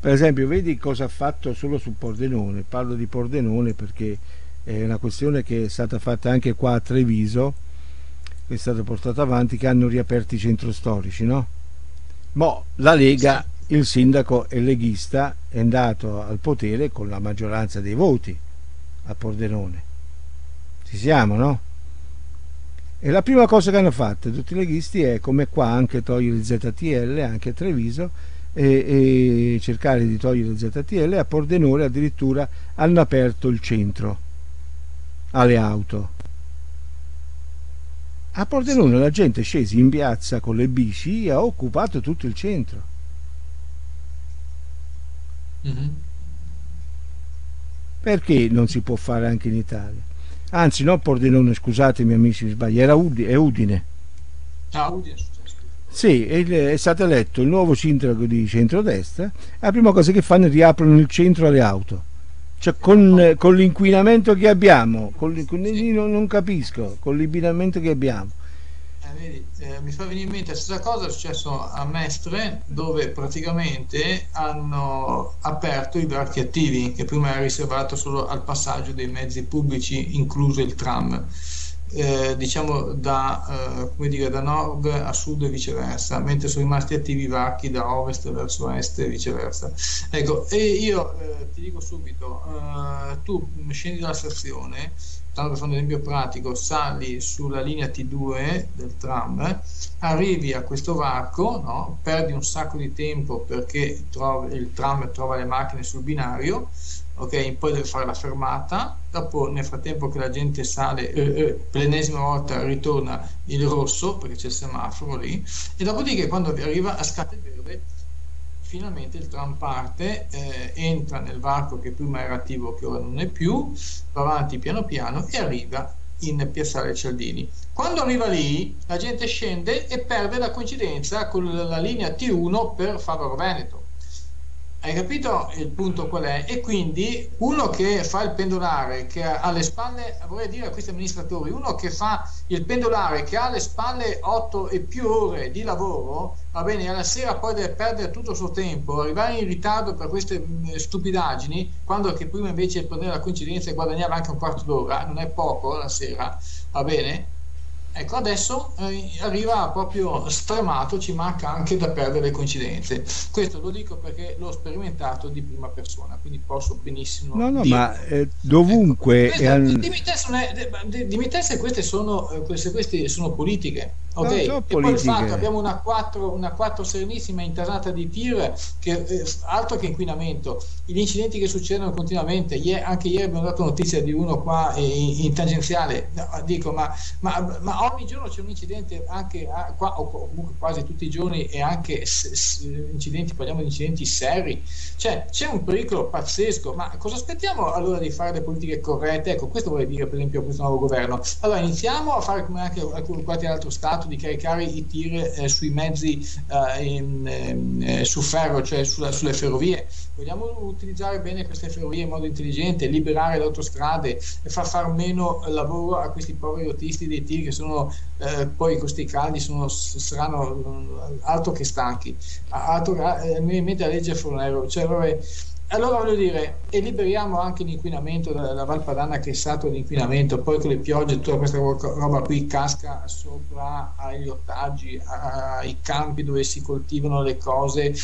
Per esempio, vedi cosa ha fatto solo su Pordenone. Parlo di Pordenone perché è una questione che è stata fatta anche qua a Treviso, che è stata portata avanti, che hanno riaperto i centri storici, no? Mo la Lega il sindaco è leghista è andato al potere con la maggioranza dei voti a Pordenone. Ci siamo, no? E la prima cosa che hanno fatto tutti i leghisti è come qua anche togliere il ZTL anche a Treviso e, e cercare di togliere il ZTL a Pordenone addirittura hanno aperto il centro alle auto a Pordenone la gente è scesa in piazza con le bici e ha occupato tutto il centro Mm-hmm. Perché non si può fare anche in Italia? Anzi, no Pordenone, scusatemi amici, mi sbaglio, era Udine, è Udine. Ah, Udine è Sì, è, stato eletto il nuovo sindaco di centrodestra. La prima cosa che fanno è riaprono il centro alle auto. Cioè, con, con l'inquinamento che abbiamo, con, con, non, non capisco, con l'inquinamento che abbiamo. Vedi, eh, mi fa venire in mente la stessa cosa è successo a Mestre dove praticamente hanno aperto i varchi attivi che prima era riservato solo al passaggio dei mezzi pubblici incluso il tram eh, diciamo da, eh, dire, da, nord a sud e viceversa, mentre sono rimasti attivi i varchi da ovest verso est e viceversa. Ecco, e io eh, ti dico subito, eh, tu scendi dalla stazione, tanto fare un esempio pratico, sali sulla linea T2 del tram, arrivi a questo varco, no? perdi un sacco di tempo perché trovi, il tram trova le macchine sul binario, ok? Poi deve fare la fermata, dopo nel frattempo che la gente sale, eh, eh, per l'ennesima volta ritorna il rosso perché c'è il semaforo lì, e dopodiché quando arriva a scatta il verde, finalmente il tram parte, eh, entra nel varco che prima era attivo, che ora non è più, va avanti piano piano e arriva in Piazzale Cialdini. Quando arriva lì, la gente scende e perde la coincidenza con la linea T1 per Favaro Veneto hai capito il punto qual è? E quindi uno che fa il pendolare, che ha alle spalle, vorrei dire a questi amministratori, uno che fa il pendolare, che ha alle spalle 8 e più ore di lavoro, va bene, alla sera poi deve perdere tutto il suo tempo, arrivare in ritardo per queste mh, stupidaggini, quando che prima invece prendeva la coincidenza e guadagnava anche un quarto d'ora, non è poco la sera, va bene? Ecco, adesso eh, arriva proprio stremato, ci manca anche da perdere le coincidenze. Questo lo dico perché l'ho sperimentato di prima persona, quindi posso benissimo. No, no, dire. ma eh, dovunque. Ecco, questa, dimmi, te è, dimmi, te se queste sono, eh, queste, queste sono politiche. Ok, e poi il fatto abbiamo una 4, una 4 serenissima internata di tir, che eh, altro che inquinamento. Gli incidenti che succedono continuamente, anche ieri abbiamo dato notizia di uno qua in, in tangenziale. No, dico, ma, ma, ma ogni giorno c'è un incidente anche ah, qua, o comunque quasi tutti i giorni e anche s- s- incidenti, parliamo di incidenti seri, cioè c'è un pericolo pazzesco, ma cosa aspettiamo allora di fare le politiche corrette? Ecco, questo vuole dire per esempio questo nuovo governo. Allora iniziamo a fare come anche qualche altro Stato di caricare i tir eh, sui mezzi eh, in, eh, su ferro, cioè sulla, sulle ferrovie. Vogliamo utilizzare bene queste ferrovie in modo intelligente, liberare le autostrade e far fare meno lavoro a questi poveri autisti dei tir che sono eh, poi questi caldi sono, saranno eh, altro che stanchi. Altro, eh, mi mente la legge Fornero, cioè, vabbè, allora voglio dire, e liberiamo anche l'inquinamento dalla Valpadana che è stato l'inquinamento, poi con le piogge tutta questa roba qui casca sopra agli ortaggi, ai campi dove si coltivano le cose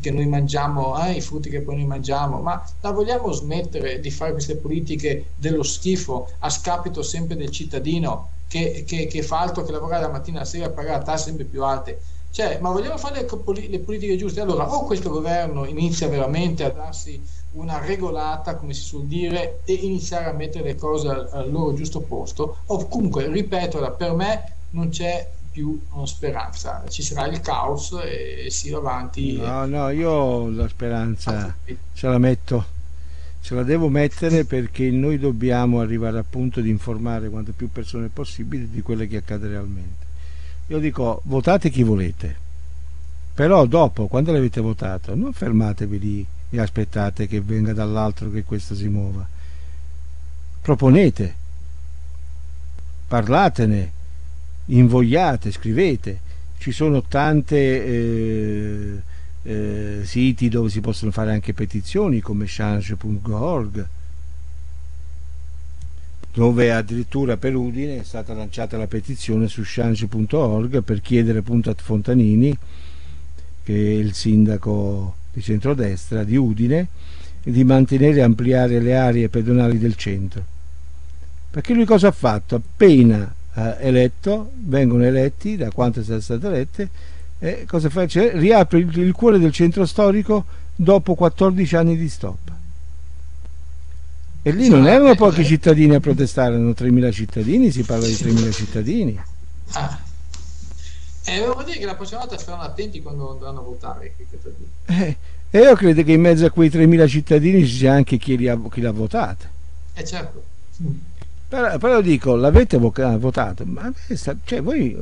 che noi mangiamo, eh, i frutti che poi noi mangiamo, ma la vogliamo smettere di fare queste politiche dello schifo a scapito sempre del cittadino? che, che, che fa altro che lavorare la mattina alla sera e pagare tasse sempre più alte. Cioè, ma vogliamo fare le, le, politiche giuste? Allora, o questo governo inizia veramente a darsi una regolata, come si suol dire, e iniziare a mettere le cose al, al loro giusto posto, o comunque, ripeto, per me non c'è più speranza, ci sarà il caos e si va avanti. No, no, io la speranza ce la metto ce la devo mettere perché noi dobbiamo arrivare al punto di informare quante più persone possibile di quello che accade realmente. Io dico votate chi volete, però dopo, quando l'avete votato, non fermatevi lì e aspettate che venga dall'altro che questo si muova. Proponete, parlatene, invogliate, scrivete. Ci sono tante... Eh, eh, siti dove si possono fare anche petizioni come change.org dove addirittura per Udine è stata lanciata la petizione su change.org per chiedere appunto a Fontanini che è il sindaco di centrodestra di Udine di mantenere e ampliare le aree pedonali del centro perché lui cosa ha fatto? appena eh, eletto vengono eletti da quante sono state elette eh, cosa fa? Cioè, riapre il, il cuore del centro storico dopo 14 anni di stop. E lì non erano pochi cittadini a protestare, erano 3.000 cittadini, si parla di 3.000 cittadini. Ah. Eh, devo dire che la prossima volta saranno attenti quando andranno a votare. Eh, e io credo che in mezzo a quei 3.000 cittadini ci sia anche chi, li ha, chi l'ha votata. Eh certo. Però, però dico, l'avete votato, ma cioè, voi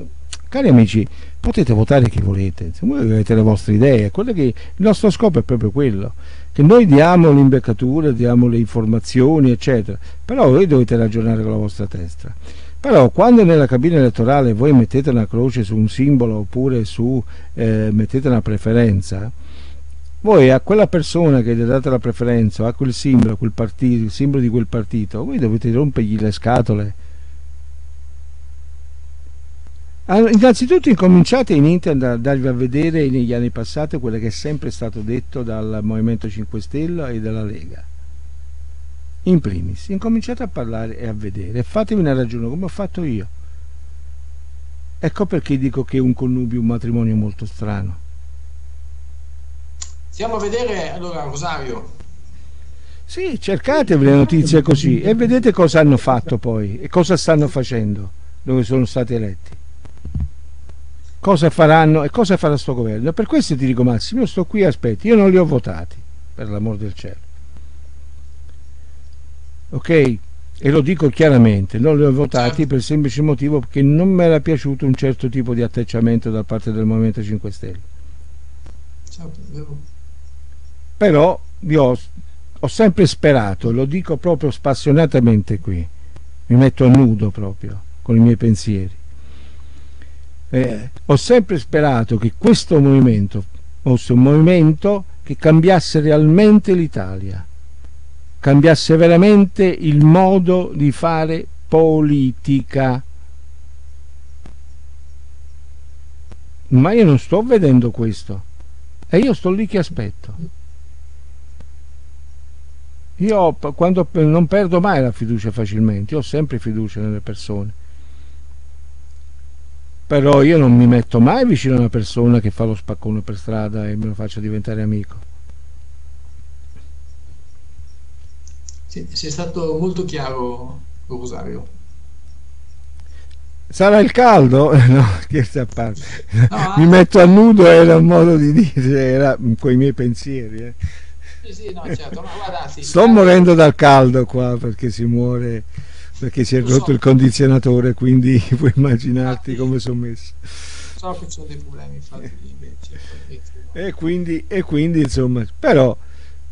Cari amici, potete votare chi volete, se voi avete le vostre idee, che, il nostro scopo è proprio quello, che noi diamo l'imbeccatura, diamo le informazioni, eccetera, però voi dovete ragionare con la vostra testa. Però quando nella cabina elettorale voi mettete una croce su un simbolo oppure su, eh, mettete una preferenza, voi a quella persona che gli date la preferenza, a quel simbolo, a quel partito, il simbolo di quel partito, voi dovete rompergli le scatole. Innanzitutto incominciate in internet a darvi a vedere negli anni passati quello che è sempre stato detto dal Movimento 5 Stelle e dalla Lega. In primis incominciate a parlare e a vedere. Fatevi una ragione come ho fatto io. Ecco perché dico che è un connubio un matrimonio molto strano. Stiamo a vedere allora Rosario. Sì cercatevi le notizie così e vedete cosa hanno fatto poi e cosa stanno facendo dove sono stati eletti cosa faranno e cosa farà sto governo per questo ti dico Massimo io sto qui aspetti io non li ho votati per l'amor del cielo ok? E lo dico chiaramente, non li ho votati per il semplice motivo che non mi era piaciuto un certo tipo di atteggiamento da parte del Movimento 5 Stelle. Certo, Però io ho, ho sempre sperato, lo dico proprio spassionatamente qui, mi metto a nudo proprio con i miei pensieri. Eh, ho sempre sperato che questo movimento fosse un movimento che cambiasse realmente l'Italia cambiasse veramente il modo di fare politica. Ma io non sto vedendo questo e io sto lì che aspetto. Io quando, non perdo mai la fiducia facilmente, io ho sempre fiducia nelle persone. Però io non mi metto mai vicino a una persona che fa lo spaccone per strada e me lo faccio diventare amico. Sì, sei stato molto chiaro, Rosario. Sarà il caldo? No, scherzi a parte. No, Mi metto a nudo, era un modo di dire, era con i miei pensieri. Eh. Sì, sì, no, certo, ma guarda, sì, Sto morendo dal caldo qua perché si muore, perché si è rotto so. il condizionatore, quindi puoi immaginarti come sono messo. So che ho dei problemi, infatti, invece. E quindi, e quindi, insomma, però,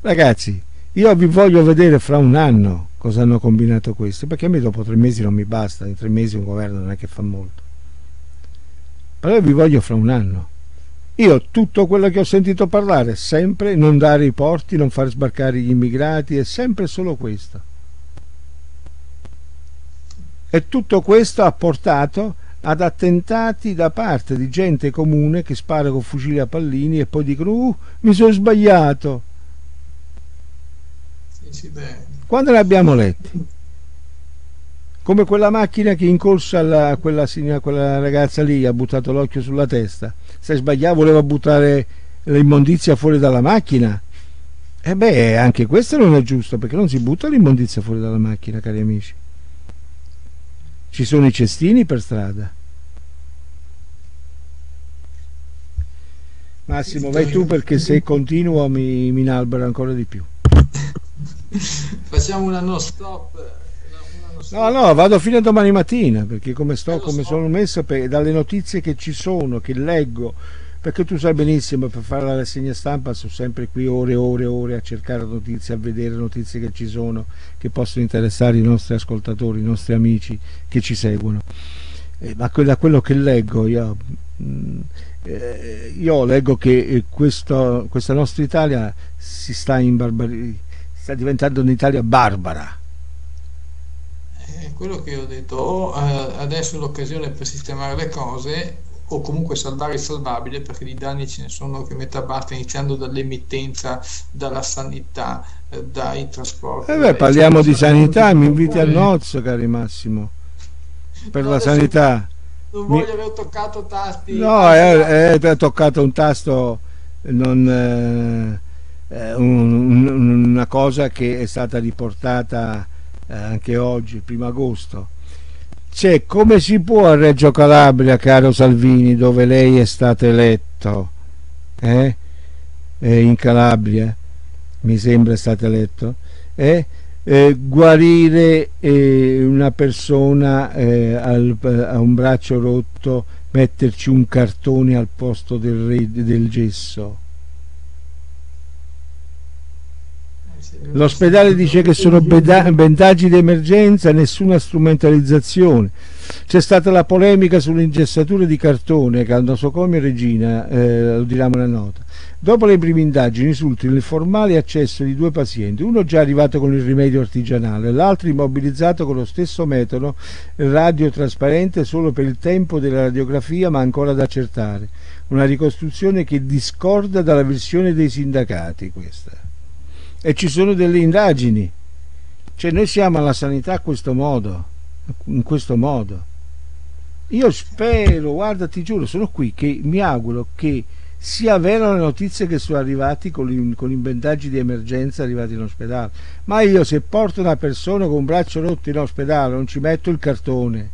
ragazzi, io vi voglio vedere fra un anno cosa hanno combinato questi, perché a me dopo tre mesi non mi basta, in tre mesi un governo non è che fa molto. Però io vi voglio fra un anno. Io tutto quello che ho sentito parlare, sempre non dare i porti, non far sbarcare gli immigrati, è sempre solo questo. E tutto questo ha portato ad attentati da parte di gente comune che spara con fucili a pallini e poi dicono uh, mi sono sbagliato quando ne abbiamo letti? Come quella macchina che in corsa alla, quella, quella ragazza lì ha buttato l'occhio sulla testa. Se sbagliava voleva buttare l'immondizia fuori dalla macchina. E beh, anche questo non è giusto, perché non si butta l'immondizia fuori dalla macchina, cari amici. Ci sono i cestini per strada. Massimo, vai tu perché se continuo mi, mi inalbero ancora di più. Facciamo una no stop. No, no, vado fino a domani mattina perché come sto, eh, come so. sono messo per, dalle notizie che ci sono, che leggo, perché tu sai benissimo per fare la rassegna stampa sono sempre qui ore e ore e ore a cercare notizie, a vedere notizie che ci sono, che possono interessare i nostri ascoltatori, i nostri amici che ci seguono. Eh, ma da quello che leggo io, mh, mm, eh, io leggo che eh, questo, questa nostra Italia si sta imbarbarendo sta diventando un'Italia barbara. È quello che ho detto, o eh, adesso è l'occasione per sistemare le cose o comunque salvare il salvabile perché di danni ce ne sono che metà parte iniziando dall'emittenza, dalla sanità, eh, dai trasporti. Eh beh, parliamo di sanità, mi inviti al nozzo, cari Massimo, per no, la sanità. Non voglio mi... aver toccato tasti. No, è, è, toccato un tasto non... Eh eh, un, un, una cosa che è stata riportata eh, anche oggi, il primo agosto. Cioè, come si può a Reggio Calabria, caro Salvini, dove lei è stato eletto, eh? in Calabria, mi sembra è stato eletto, eh? Eh, guarire eh, una persona eh, al, a un braccio rotto, metterci un cartone al posto del, del gesso L'ospedale dice che sono bendaggi di emergenza, nessuna strumentalizzazione. C'è stata la polemica sull'ingessatura di cartone che al nosocomio Regina, eh, lo diciamo nella nota. Dopo le prime indagini risulta il formale accesso di due pazienti, uno già arrivato con il rimedio artigianale, l'altro immobilizzato con lo stesso metodo radiotrasparente solo per il tempo della radiografia ma ancora da accertare. Una ricostruzione che discorda dalla versione dei sindacati questa. E ci sono delle indagini. Cioè noi siamo alla sanità a questo modo, in questo modo. Io spero, guarda, ti giuro, sono qui che mi auguro che sia vera la notizia che sono arrivati con, gli bendaggi di emergenza arrivati in ospedale. Ma io se porto una persona con un braccio rotto in ospedale non ci metto il cartone,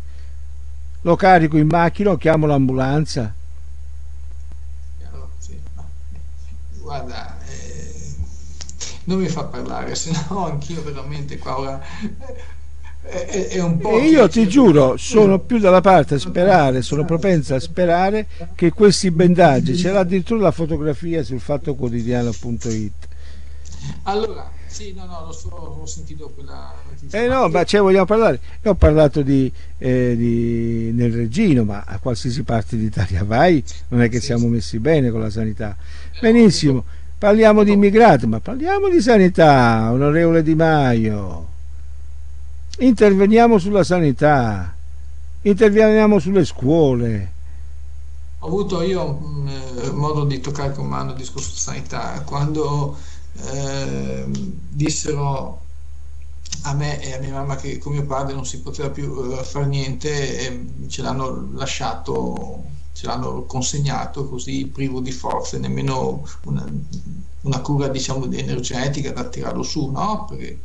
lo carico in macchina o chiamo l'ambulanza. Guarda, eh, non mi fa parlare, se no anch'io veramente qua ora è, è un po' e io ti giuro sono più dalla parte a sperare sono propensa a sperare che questi bendaggi c'era addirittura la fotografia sul fatto quotidiano.it allora sì no no lo so, ho sentito quella notizia. Eh no ma cioè vogliamo parlare. Io ho parlato di, eh, di, nel Regino ma a qualsiasi parte d'Italia vai non è che sì, siamo messi bene con la sanità. Eh, benissimo parliamo di immigrati ma parliamo di sanità onorevole Di Maio. Interveniamo sulla sanità, interveniamo sulle scuole. Ho avuto io mm, modo di toccare con mano il discorso di sanità. Quando eh, dissero a me e a mia mamma che con mio padre non si poteva più uh, fare niente e ce l'hanno lasciato, ce l'hanno consegnato così privo di forze, nemmeno una, una cura diciamo energetica da tirarlo su, no? Perché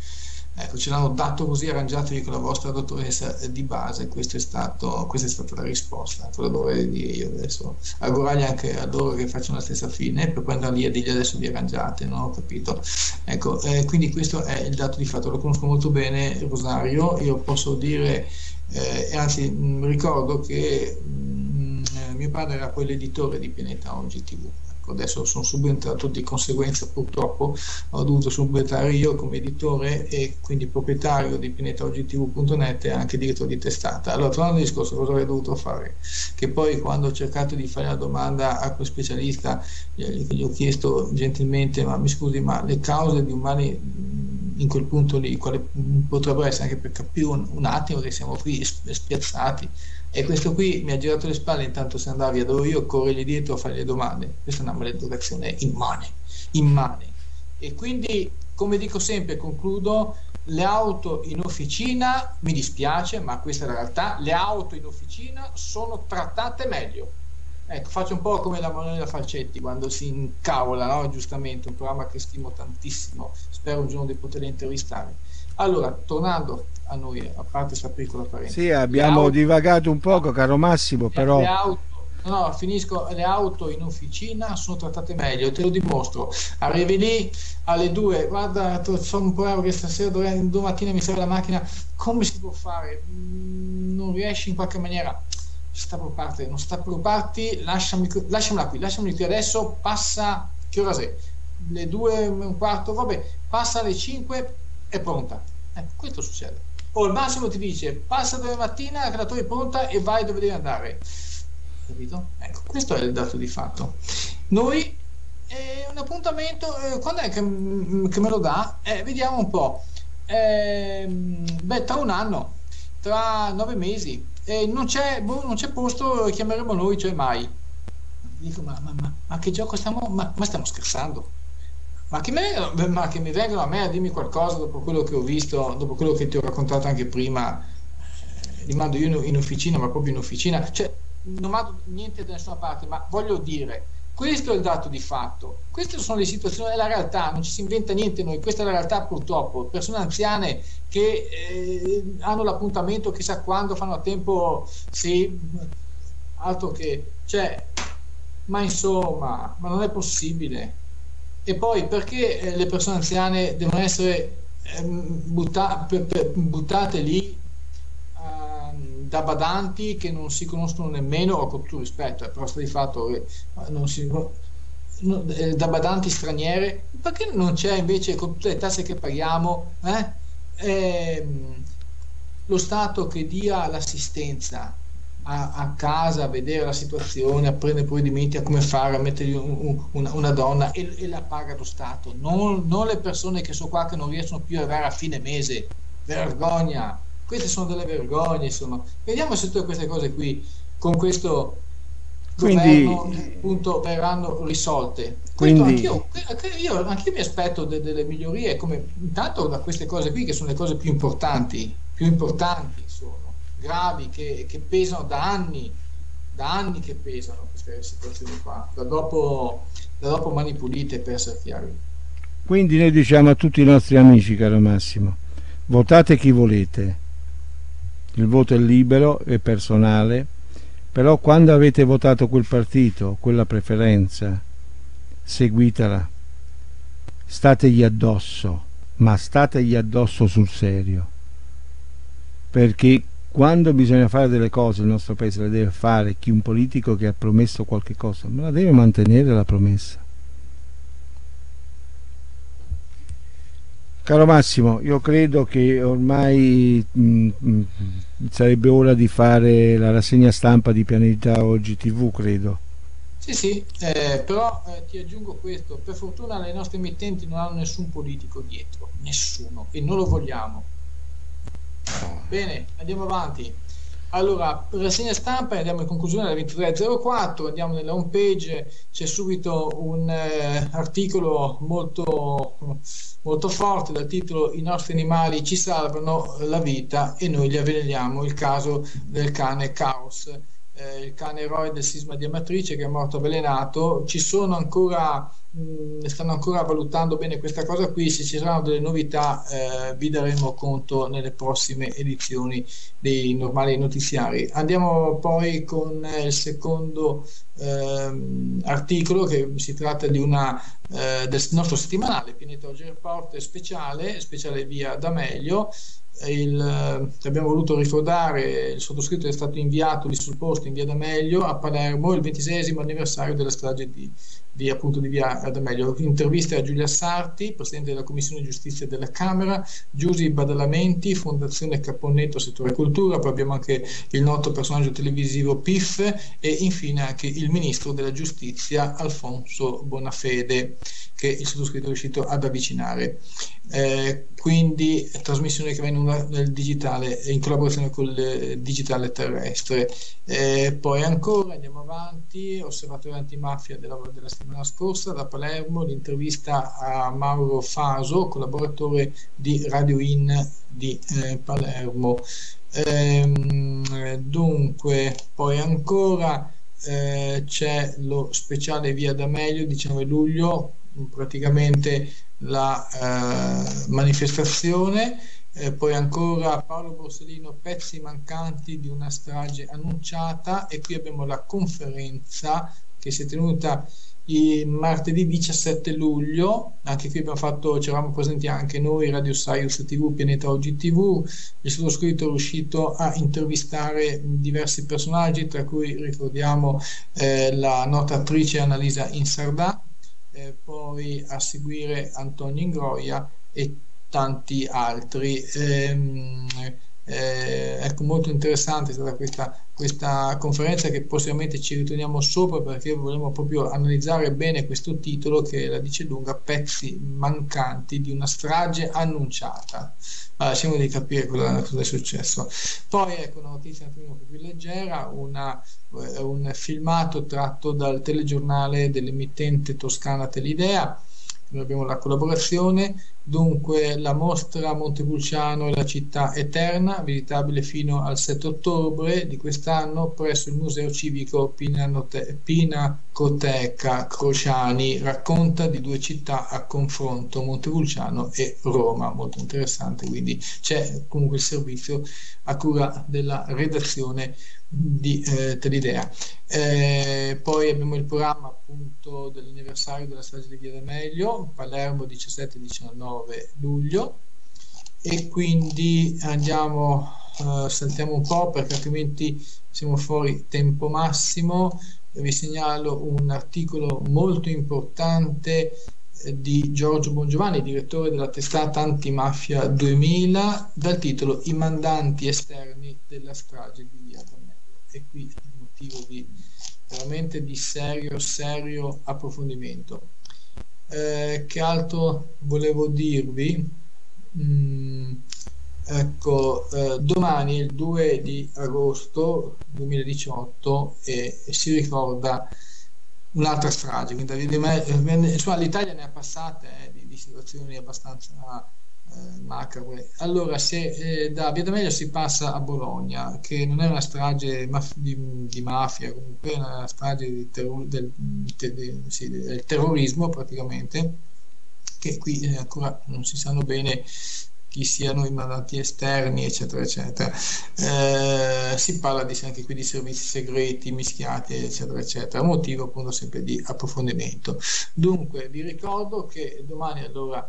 Ecco, ce l'hanno dato così, arrangiatevi con la vostra dottoressa di base, questa è, stato, questa è stata la risposta, cosa dovrei dire io adesso, augurargli anche a loro che facciano la stessa fine per poi andare lì a dirgli adesso vi arrangiate, non ho capito. Ecco, eh, quindi questo è il dato di fatto, lo conosco molto bene Rosario, io posso dire, eh, anzi mh, ricordo che mh, mio padre era poi l'editore di Pianeta Oggi TV adesso sono subentrato di conseguenza purtroppo ho dovuto subentrare io come editore e quindi proprietario di pinetaogtv.net e anche direttore di testata. Allora tornando al discorso cosa avrei dovuto fare? Che poi quando ho cercato di fare la domanda a quel specialista gli ho chiesto gentilmente ma mi scusi ma le cause di un male in quel punto lì quale potrebbero essere anche per capire un, un attimo che siamo qui spiazzati e questo qui mi ha girato le spalle intanto se andava via dove io corrergli dietro a fare le domande. Questa è una maleducazione immane immane. E quindi come dico sempre concludo le auto in officina mi dispiace ma questa è la realtà le auto in officina sono trattate meglio. Ecco faccio un po' come la Manuela Falcetti quando si incavola no? giustamente un programma che stimo tantissimo. Spero un giorno di poter intervistare allora tornando a noi, a parte questa piccola parentesi. Sì, abbiamo auto, divagato un poco, caro Massimo, però... Le auto, no, finisco, le auto in officina sono trattate meglio, te lo dimostro. Arrivi lì alle due, guarda, sono un po' che stasera, domattina mi serve la macchina, come si può fare? Mm, non riesci in qualche maniera? Sta per parte, non sta per parti, lasciami, lasciamela qui, lasciamela qui adesso, passa, che ora sei? Le due, un quarto, vabbè, passa alle cinque, è pronta. Ecco, questo succede o al massimo ti dice passa dove mattina, la creatura è pronta e vai dove devi andare. Capito? Ecco, questo è il dato di fatto. Noi eh, un appuntamento, eh, quando è che, mm, che, me lo dà? Eh, vediamo un po'. Eh, beh, tra un anno, tra nove mesi, non c'è, boh, non, c'è, posto, chiameremo noi, cioè mai. Dico, ma, ma, ma, ma che gioco stiamo, ma stiamo scherzando? Ma che, me, ma che, mi vengano a me a dirmi qualcosa dopo quello che ho visto, dopo quello che ti ho raccontato anche prima, eh, li mando io in officina, ma proprio in officina, cioè non mando niente da nessuna parte, ma voglio dire, questo è il dato di fatto, queste sono le situazioni, è la realtà, non ci si inventa niente noi, questa è la realtà purtroppo, persone anziane che eh, hanno l'appuntamento chissà quando, fanno a tempo, sì, altro che, cioè, ma insomma, ma non è possibile e poi perché eh, le persone anziane devono essere ehm, butta, buttate lì ehm, da badanti che non si conoscono nemmeno, o con tutto rispetto, è però sta di fatto che non si, eh, da badanti straniere, perché non c'è invece con tutte le tasse che paghiamo eh, ehm, lo Stato che dia l'assistenza a, a, casa a vedere la situazione, a prendere provvedimenti, a come fare, a mettergli un, un, una, una, donna e, e, la paga lo Stato, non, non, le persone che sono qua che non riescono più ad arrivare a fine mese. Vergogna! Queste sono delle vergogne, insomma. Vediamo se tutte queste cose qui con questo quindi, governo appunto verranno risolte. Quindi, anch'io, io, anch'io mi aspetto de, delle migliorie, come intanto da queste cose qui che sono le cose più importanti, più importanti gravi, che, che pesano da anni, da anni che pesano queste situazioni qua, da dopo, da dopo Mani Pulite per essere chiari. Quindi noi diciamo a tutti i nostri amici, caro Massimo, votate chi volete, il voto è libero e personale, però quando avete votato quel partito, quella preferenza, seguitela, stategli addosso, ma stategli addosso sul serio, perché quando bisogna fare delle cose il nostro paese le deve fare chi un politico che ha promesso qualche cosa, ma la deve mantenere la promessa. Caro Massimo, io credo che ormai mh, mm, mm, sarebbe ora di fare la rassegna stampa di Pianeta Oggi TV, credo. Sì, sì, eh, però eh, ti aggiungo questo, per fortuna le nostre emittenti non hanno nessun politico dietro, nessuno, e non lo vogliamo. Bene, andiamo avanti. Allora, rassegna stampa, andiamo in conclusione alle 23.04, andiamo nella home page, c'è subito un eh, articolo molto, molto forte dal titolo I nostri animali ci salvano la vita e noi li avveleniamo, il caso del cane Caos, eh, il cane eroe del sisma di Amatrice che è morto avvelenato. Ci sono ancora mh, stanno ancora valutando bene questa cosa qui, se ci saranno delle novità eh, vi daremo conto nelle prossime edizioni dei normali notiziari. Andiamo poi con eh, il secondo eh, articolo che si tratta una eh, del nostro settimanale Pianeta Oggi Report speciale, speciale via D'Amelio il, eh, abbiamo voluto ricordare, il sottoscritto è stato inviato lì sul posto in via D'Amelio a Palermo il ventisesimo anniversario della strage di, di, appunto, di via D'Amelio. Interviste a Giulia Sarti, Presidente della Commissione Giustizia della Camera, Giusi Badalamenti, Fondazione Caponnetto, Settore Cultura, poi abbiamo anche il noto personaggio televisivo PIF e infine anche il Ministro della Giustizia Alfonso Bonafede che il sottoscritto è riuscito ad avvicinare. Eh, quindi trasmissione che va in onda nel digitale in collaborazione con il digitale terrestre. Eh, poi ancora andiamo avanti, osservatorio antimafia della, della settimana scorsa da Palermo, l'intervista a Mauro Faso, collaboratore di Radio In di eh, Palermo. Ehm, dunque, poi ancora eh, c'è lo speciale Via D'Amelio 19 luglio praticamente la eh, manifestazione. Eh, poi ancora Paolo Borsellino, pezzi mancanti di una strage annunciata. E qui abbiamo la conferenza che si è tenuta il martedì 17 luglio, anche qui abbiamo fatto, ci eravamo presenti anche noi, Radio Science TV, Pianeta Oggi TV, il sottoscritto è riuscito a intervistare diversi personaggi, tra cui ricordiamo eh, la nota attrice Annalisa Insardà, eh, poi a seguire Antonio Ingroia e tanti altri. Ehm, eh, ecco, molto interessante è stata questa, questa conferenza che possibilmente ci ritorniamo sopra perché vogliamo proprio analizzare bene questo titolo che la dice lunga, pezzi mancanti di una strage annunciata. Allora, cerchiamo di capire cosa, cosa, è successo. Poi ecco una notizia un po' più leggera, una, eh, un filmato tratto dal telegiornale dell'emittente toscana Telidea noi abbiamo la collaborazione, dunque la mostra Montepulciano e la città eterna, visitabile fino al 7 ottobre di quest'anno presso il Museo Civico Pinacoteca Crociani, racconta di due città a confronto, Montepulciano e Roma, molto interessante, quindi c'è comunque il servizio a cura della redazione di eh, Telidea. Eh, poi abbiamo il programma appunto dell'anniversario della strage di Via D'Amelio, Palermo 17-19 luglio e quindi andiamo, eh, saltiamo un po' perché altrimenti siamo fuori tempo massimo. vi segnalo un articolo molto importante di Giorgio Bongiovanni, direttore della testata Antimafia 2000, dal titolo I mandanti esterni della strage di Via Tornello. E qui un motivo di, veramente di serio, serio approfondimento. Eh, che altro volevo dirvi? Mm, ecco, eh, domani, il 2 di agosto 2018, eh, si ricorda un'altra strage. Quindi, insomma, l'Italia ne ha passate eh, di, di, situazioni abbastanza eh, macabre. Allora, se eh, da Via D'Amelio si passa a Bologna, che non è una strage maf- di, di, mafia, comunque è una strage terro- del, te- de- sì, del, terrorismo praticamente, che qui eh, ancora non si sanno bene chi siano i mandanti esterni, eccetera, eccetera. Eh, si parla di, anche qui di servizi segreti mischiati, eccetera, eccetera, motivo appunto sempre di approfondimento. Dunque, vi ricordo che domani allora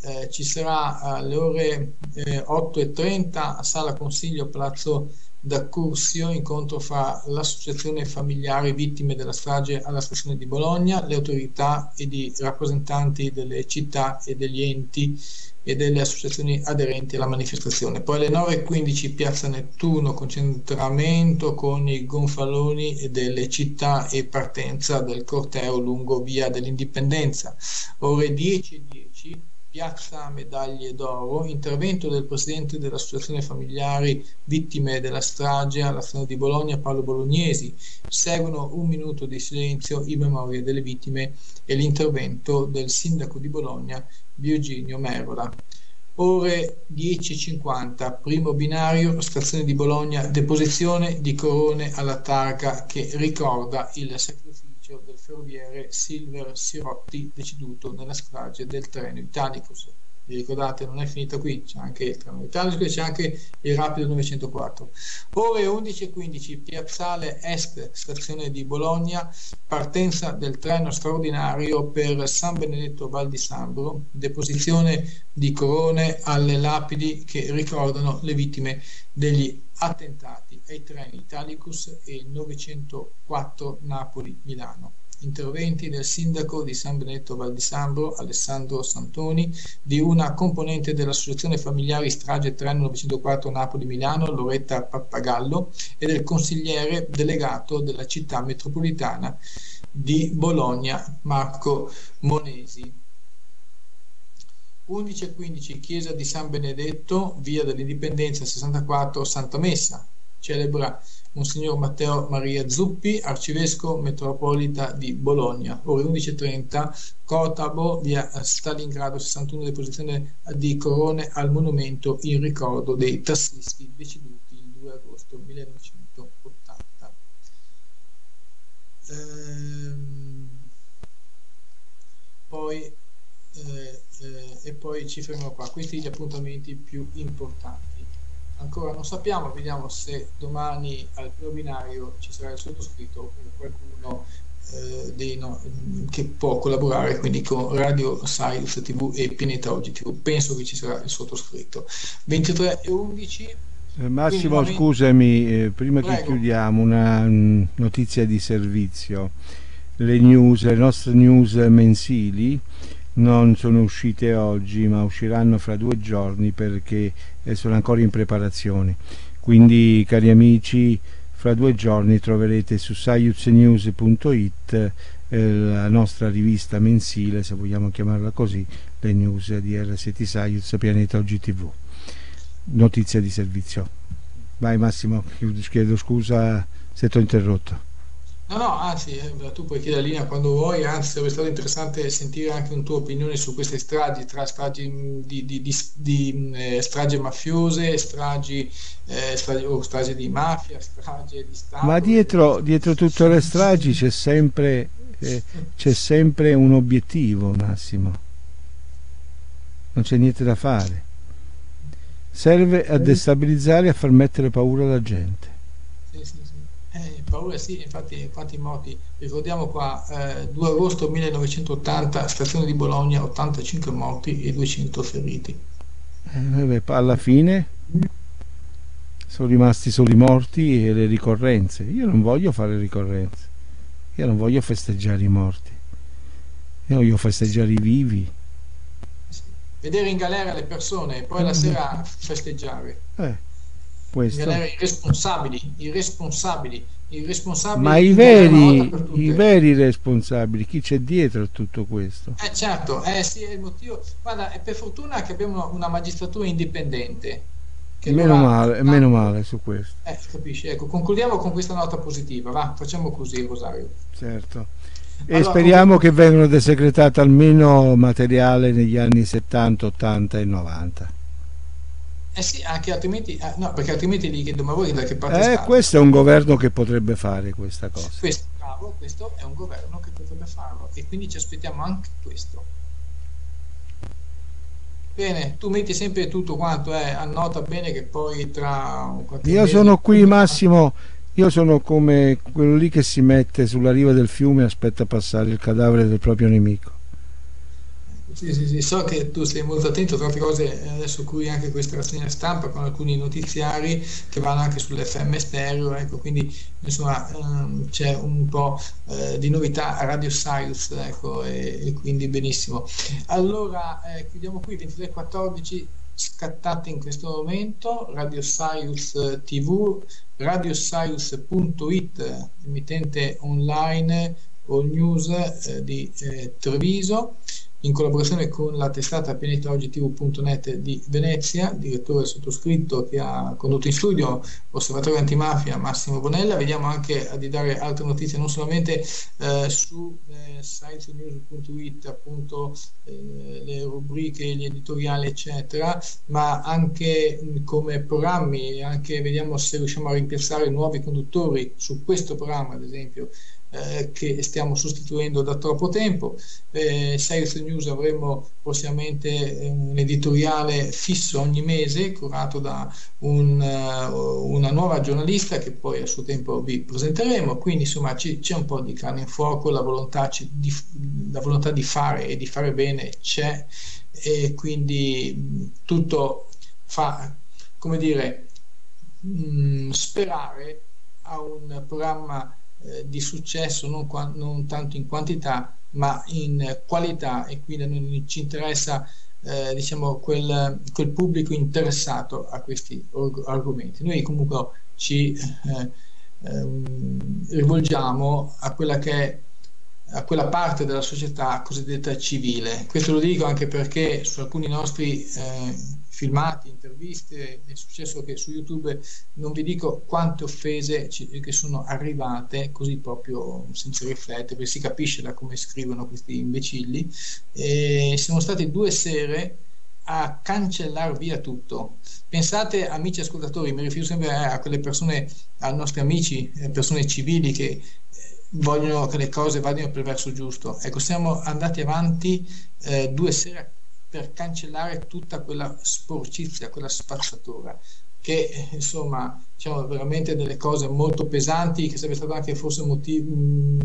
eh, ci sarà alle ore eh, 8.30 a Sala Consiglio Palazzo da Cursio, incontro fra l'associazione familiari vittime della strage alla stazione di Bologna, le autorità ed i rappresentanti delle città e degli enti e delle associazioni aderenti alla manifestazione. Poi alle 9.15 Piazza Nettuno, concentramento con i gonfaloni delle città e partenza del corteo lungo via dell'Indipendenza. Ore 10.10 Piazza Medaglie d'Oro, intervento del presidente dell'Associazione Familiari Vittime della Strage alla strada di Bologna, Paolo Bolognesi. Seguono un minuto di silenzio in memoria delle vittime e l'intervento del sindaco di Bologna, Virginio Merola. Ore 10.50, primo binario, stazione di Bologna, deposizione di corone alla targa che ricorda il sacrificio del ferroviere Silver Sirotti deceduto nella strage del treno Italicus vi ricordate non è finita qui, c'è anche il treno italico e c'è anche il rapido 904. Ore 11.15, piazzale est, stazione di Bologna, partenza del treno straordinario per San Benedetto Val di Sambro, deposizione di corone alle lapidi che ricordano le vittime degli attentati ai treni Italicus e il 904 Napoli-Milano interventi del sindaco di San Benedetto Val di Sambro, Alessandro Santoni, di una componente dell'Associazione Familiari Strage 3904 Napoli-Milano, Loretta Pappagallo, e del consigliere delegato della città metropolitana di Bologna, Marco Monesi. 11.15 Chiesa di San Benedetto, via dell'Indipendenza 64 Santa Messa, celebra Monsignor Matteo Maria Zuppi, arcivescovo metropolita di Bologna, ore 11.30, Cotabo, via Stalingrado 61, deposizione di corone al monumento in ricordo dei tassisti deceduti il 2 agosto 1980. Ehm, poi, eh, eh, e poi ci fermiamo qua, questi gli appuntamenti più importanti ancora non sappiamo, vediamo se domani al primo binario ci sarà il sottoscritto o qualcuno eh, no, che può collaborare quindi con Radio Science TV e Pianeta Oggi TV. Penso che ci sarà il sottoscritto. 23 e 11. Eh, Massimo, quindi, scusami, eh, prima Prego. che chiudiamo, una mm, notizia di servizio. Le news, le nostre news mensili non sono uscite oggi ma usciranno fra due giorni perché sono ancora in preparazione. Quindi cari amici fra due giorni troverete su sciuznews.it eh, la nostra rivista mensile se vogliamo chiamarla così le news di RST Science Pianeta Oggi TV notizia di servizio. Vai Massimo chiedo scusa se ti ho interrotto No, no, anzi, eh, tu puoi chiedere linea quando vuoi, anzi sarebbe stato interessante sentire anche una tua opinione su queste stragi, tra stragi mm, di, di, di, di eh, stragi mafiose, stragi, eh, stragi, o stragi di mafia, stragi di Stato. Ma dietro, dietro tutte le stragi c'è sempre, eh, c'è sempre un obiettivo, Massimo. Non c'è niente da fare. Serve a destabilizzare e a far mettere paura alla gente. Paura sì, infatti quanti morti? Ricordiamo qua, eh, 2 agosto 1980, stazione di Bologna, 85 morti e 200 feriti. Eh, alla fine sono rimasti solo i morti e le ricorrenze. Io non voglio fare ricorrenze. Io non voglio festeggiare i morti, io voglio festeggiare i vivi. Vedere in galera le persone e poi la sera festeggiare. Eh, questo. In galera i responsabili, i responsabili. Ma i veri, i veri responsabili, chi c'è dietro a tutto questo? Eh certo, eh sì, è il motivo. Guarda, è per fortuna che abbiamo una magistratura indipendente meno, male, meno male su questo. Eh, capisci? Ecco, concludiamo con questa nota positiva, va, facciamo così Rosario. Certo. E allora, speriamo come... che vengano desecretate almeno materiale negli anni 70, 80 e 90. Eh sì, anche altrimenti, eh, no, perché altrimenti gli chiedo, ma voi da che parte eh, state? Questo è un governo che potrebbe fare questa cosa. Questo, bravo, questo è un governo che potrebbe farlo e quindi ci aspettiamo anche questo. Bene, tu metti sempre tutto quanto, eh, annota bene che poi tra Io sono qui Massimo, io sono come quello lì che si mette sulla riva del fiume e aspetta passare il cadavere del proprio nemico. Sì, sì, sì, so che tu sei molto attento a tante cose, eh, adesso qui anche questa rassegna stampa con alcuni notiziari che vanno anche sull'FM stereo, ecco, quindi insomma ehm, c'è un po' eh, di novità a Radio Science, ecco, e, e quindi benissimo. Allora, eh, chiudiamo qui 23.14 scattate in questo momento, Radio Science TV, radioscience.it, emittente online all news eh, di eh, Treviso in collaborazione con la testata pianetaogitv.net di Venezia, direttore sottoscritto che ha condotto in studio Osservatorio Antimafia Massimo Bonella. Vediamo anche di dare altre notizie non solamente eh, su eh, sciencenews.it, appunto eh, le rubriche, gli editoriali, eccetera, ma anche mh, come programmi, anche vediamo se riusciamo a rimpiazzare nuovi conduttori su questo programma, ad esempio eh, che stiamo sostituendo da troppo tempo. Eh, Sales News avremo prossimamente eh, un editoriale fisso ogni mese curato da un, uh, una nuova giornalista che poi a suo tempo vi presenteremo, quindi insomma c'è un po' di carne in fuoco, la volontà, di, la volontà di fare e di fare bene c'è e quindi tutto fa, come dire, mh, sperare a un programma eh, di successo non, qua, non, tanto in quantità ma in qualità e quindi non ci interessa eh, diciamo quel, quel, pubblico interessato a questi argomenti. Noi comunque ci eh, ehm, rivolgiamo a quella che è a quella parte della società cosiddetta civile. Questo lo dico anche perché su alcuni nostri eh, filmati, interviste, è successo che su YouTube non vi dico quante offese ci, che sono arrivate così proprio senza riflettere, perché si capisce da come scrivono questi imbecilli. E siamo stati due sere a cancellare via tutto. Pensate, amici ascoltatori, mi riferisco sempre a quelle persone, ai nostri amici, eh, persone civili che eh, vogliono che le cose vadano per il verso giusto. Ecco, siamo andati avanti eh, due sere per cancellare tutta quella sporcizia, quella spazzatura che insomma diciamo veramente delle cose molto pesanti che sarebbe stato anche forse motivo,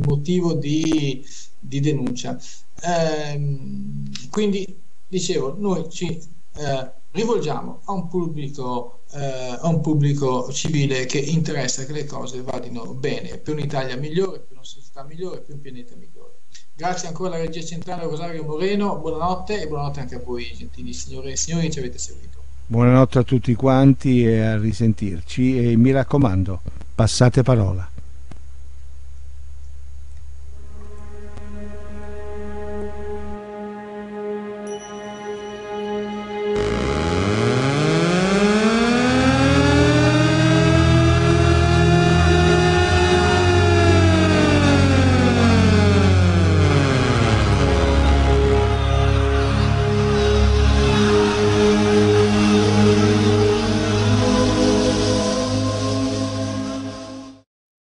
motivo di, di, denuncia. Ehm, quindi dicevo, noi ci eh, rivolgiamo a un pubblico eh, a un pubblico civile che interessa che le cose vadino bene per un'Italia migliore, per una società migliore, per un pianeta migliore. Grazie ancora alla regia centrale Rosario Moreno, buonanotte e buonanotte anche a voi gentili signore e signori che ci avete seguito. Buonanotte a tutti quanti e a risentirci e mi raccomando, passate parola.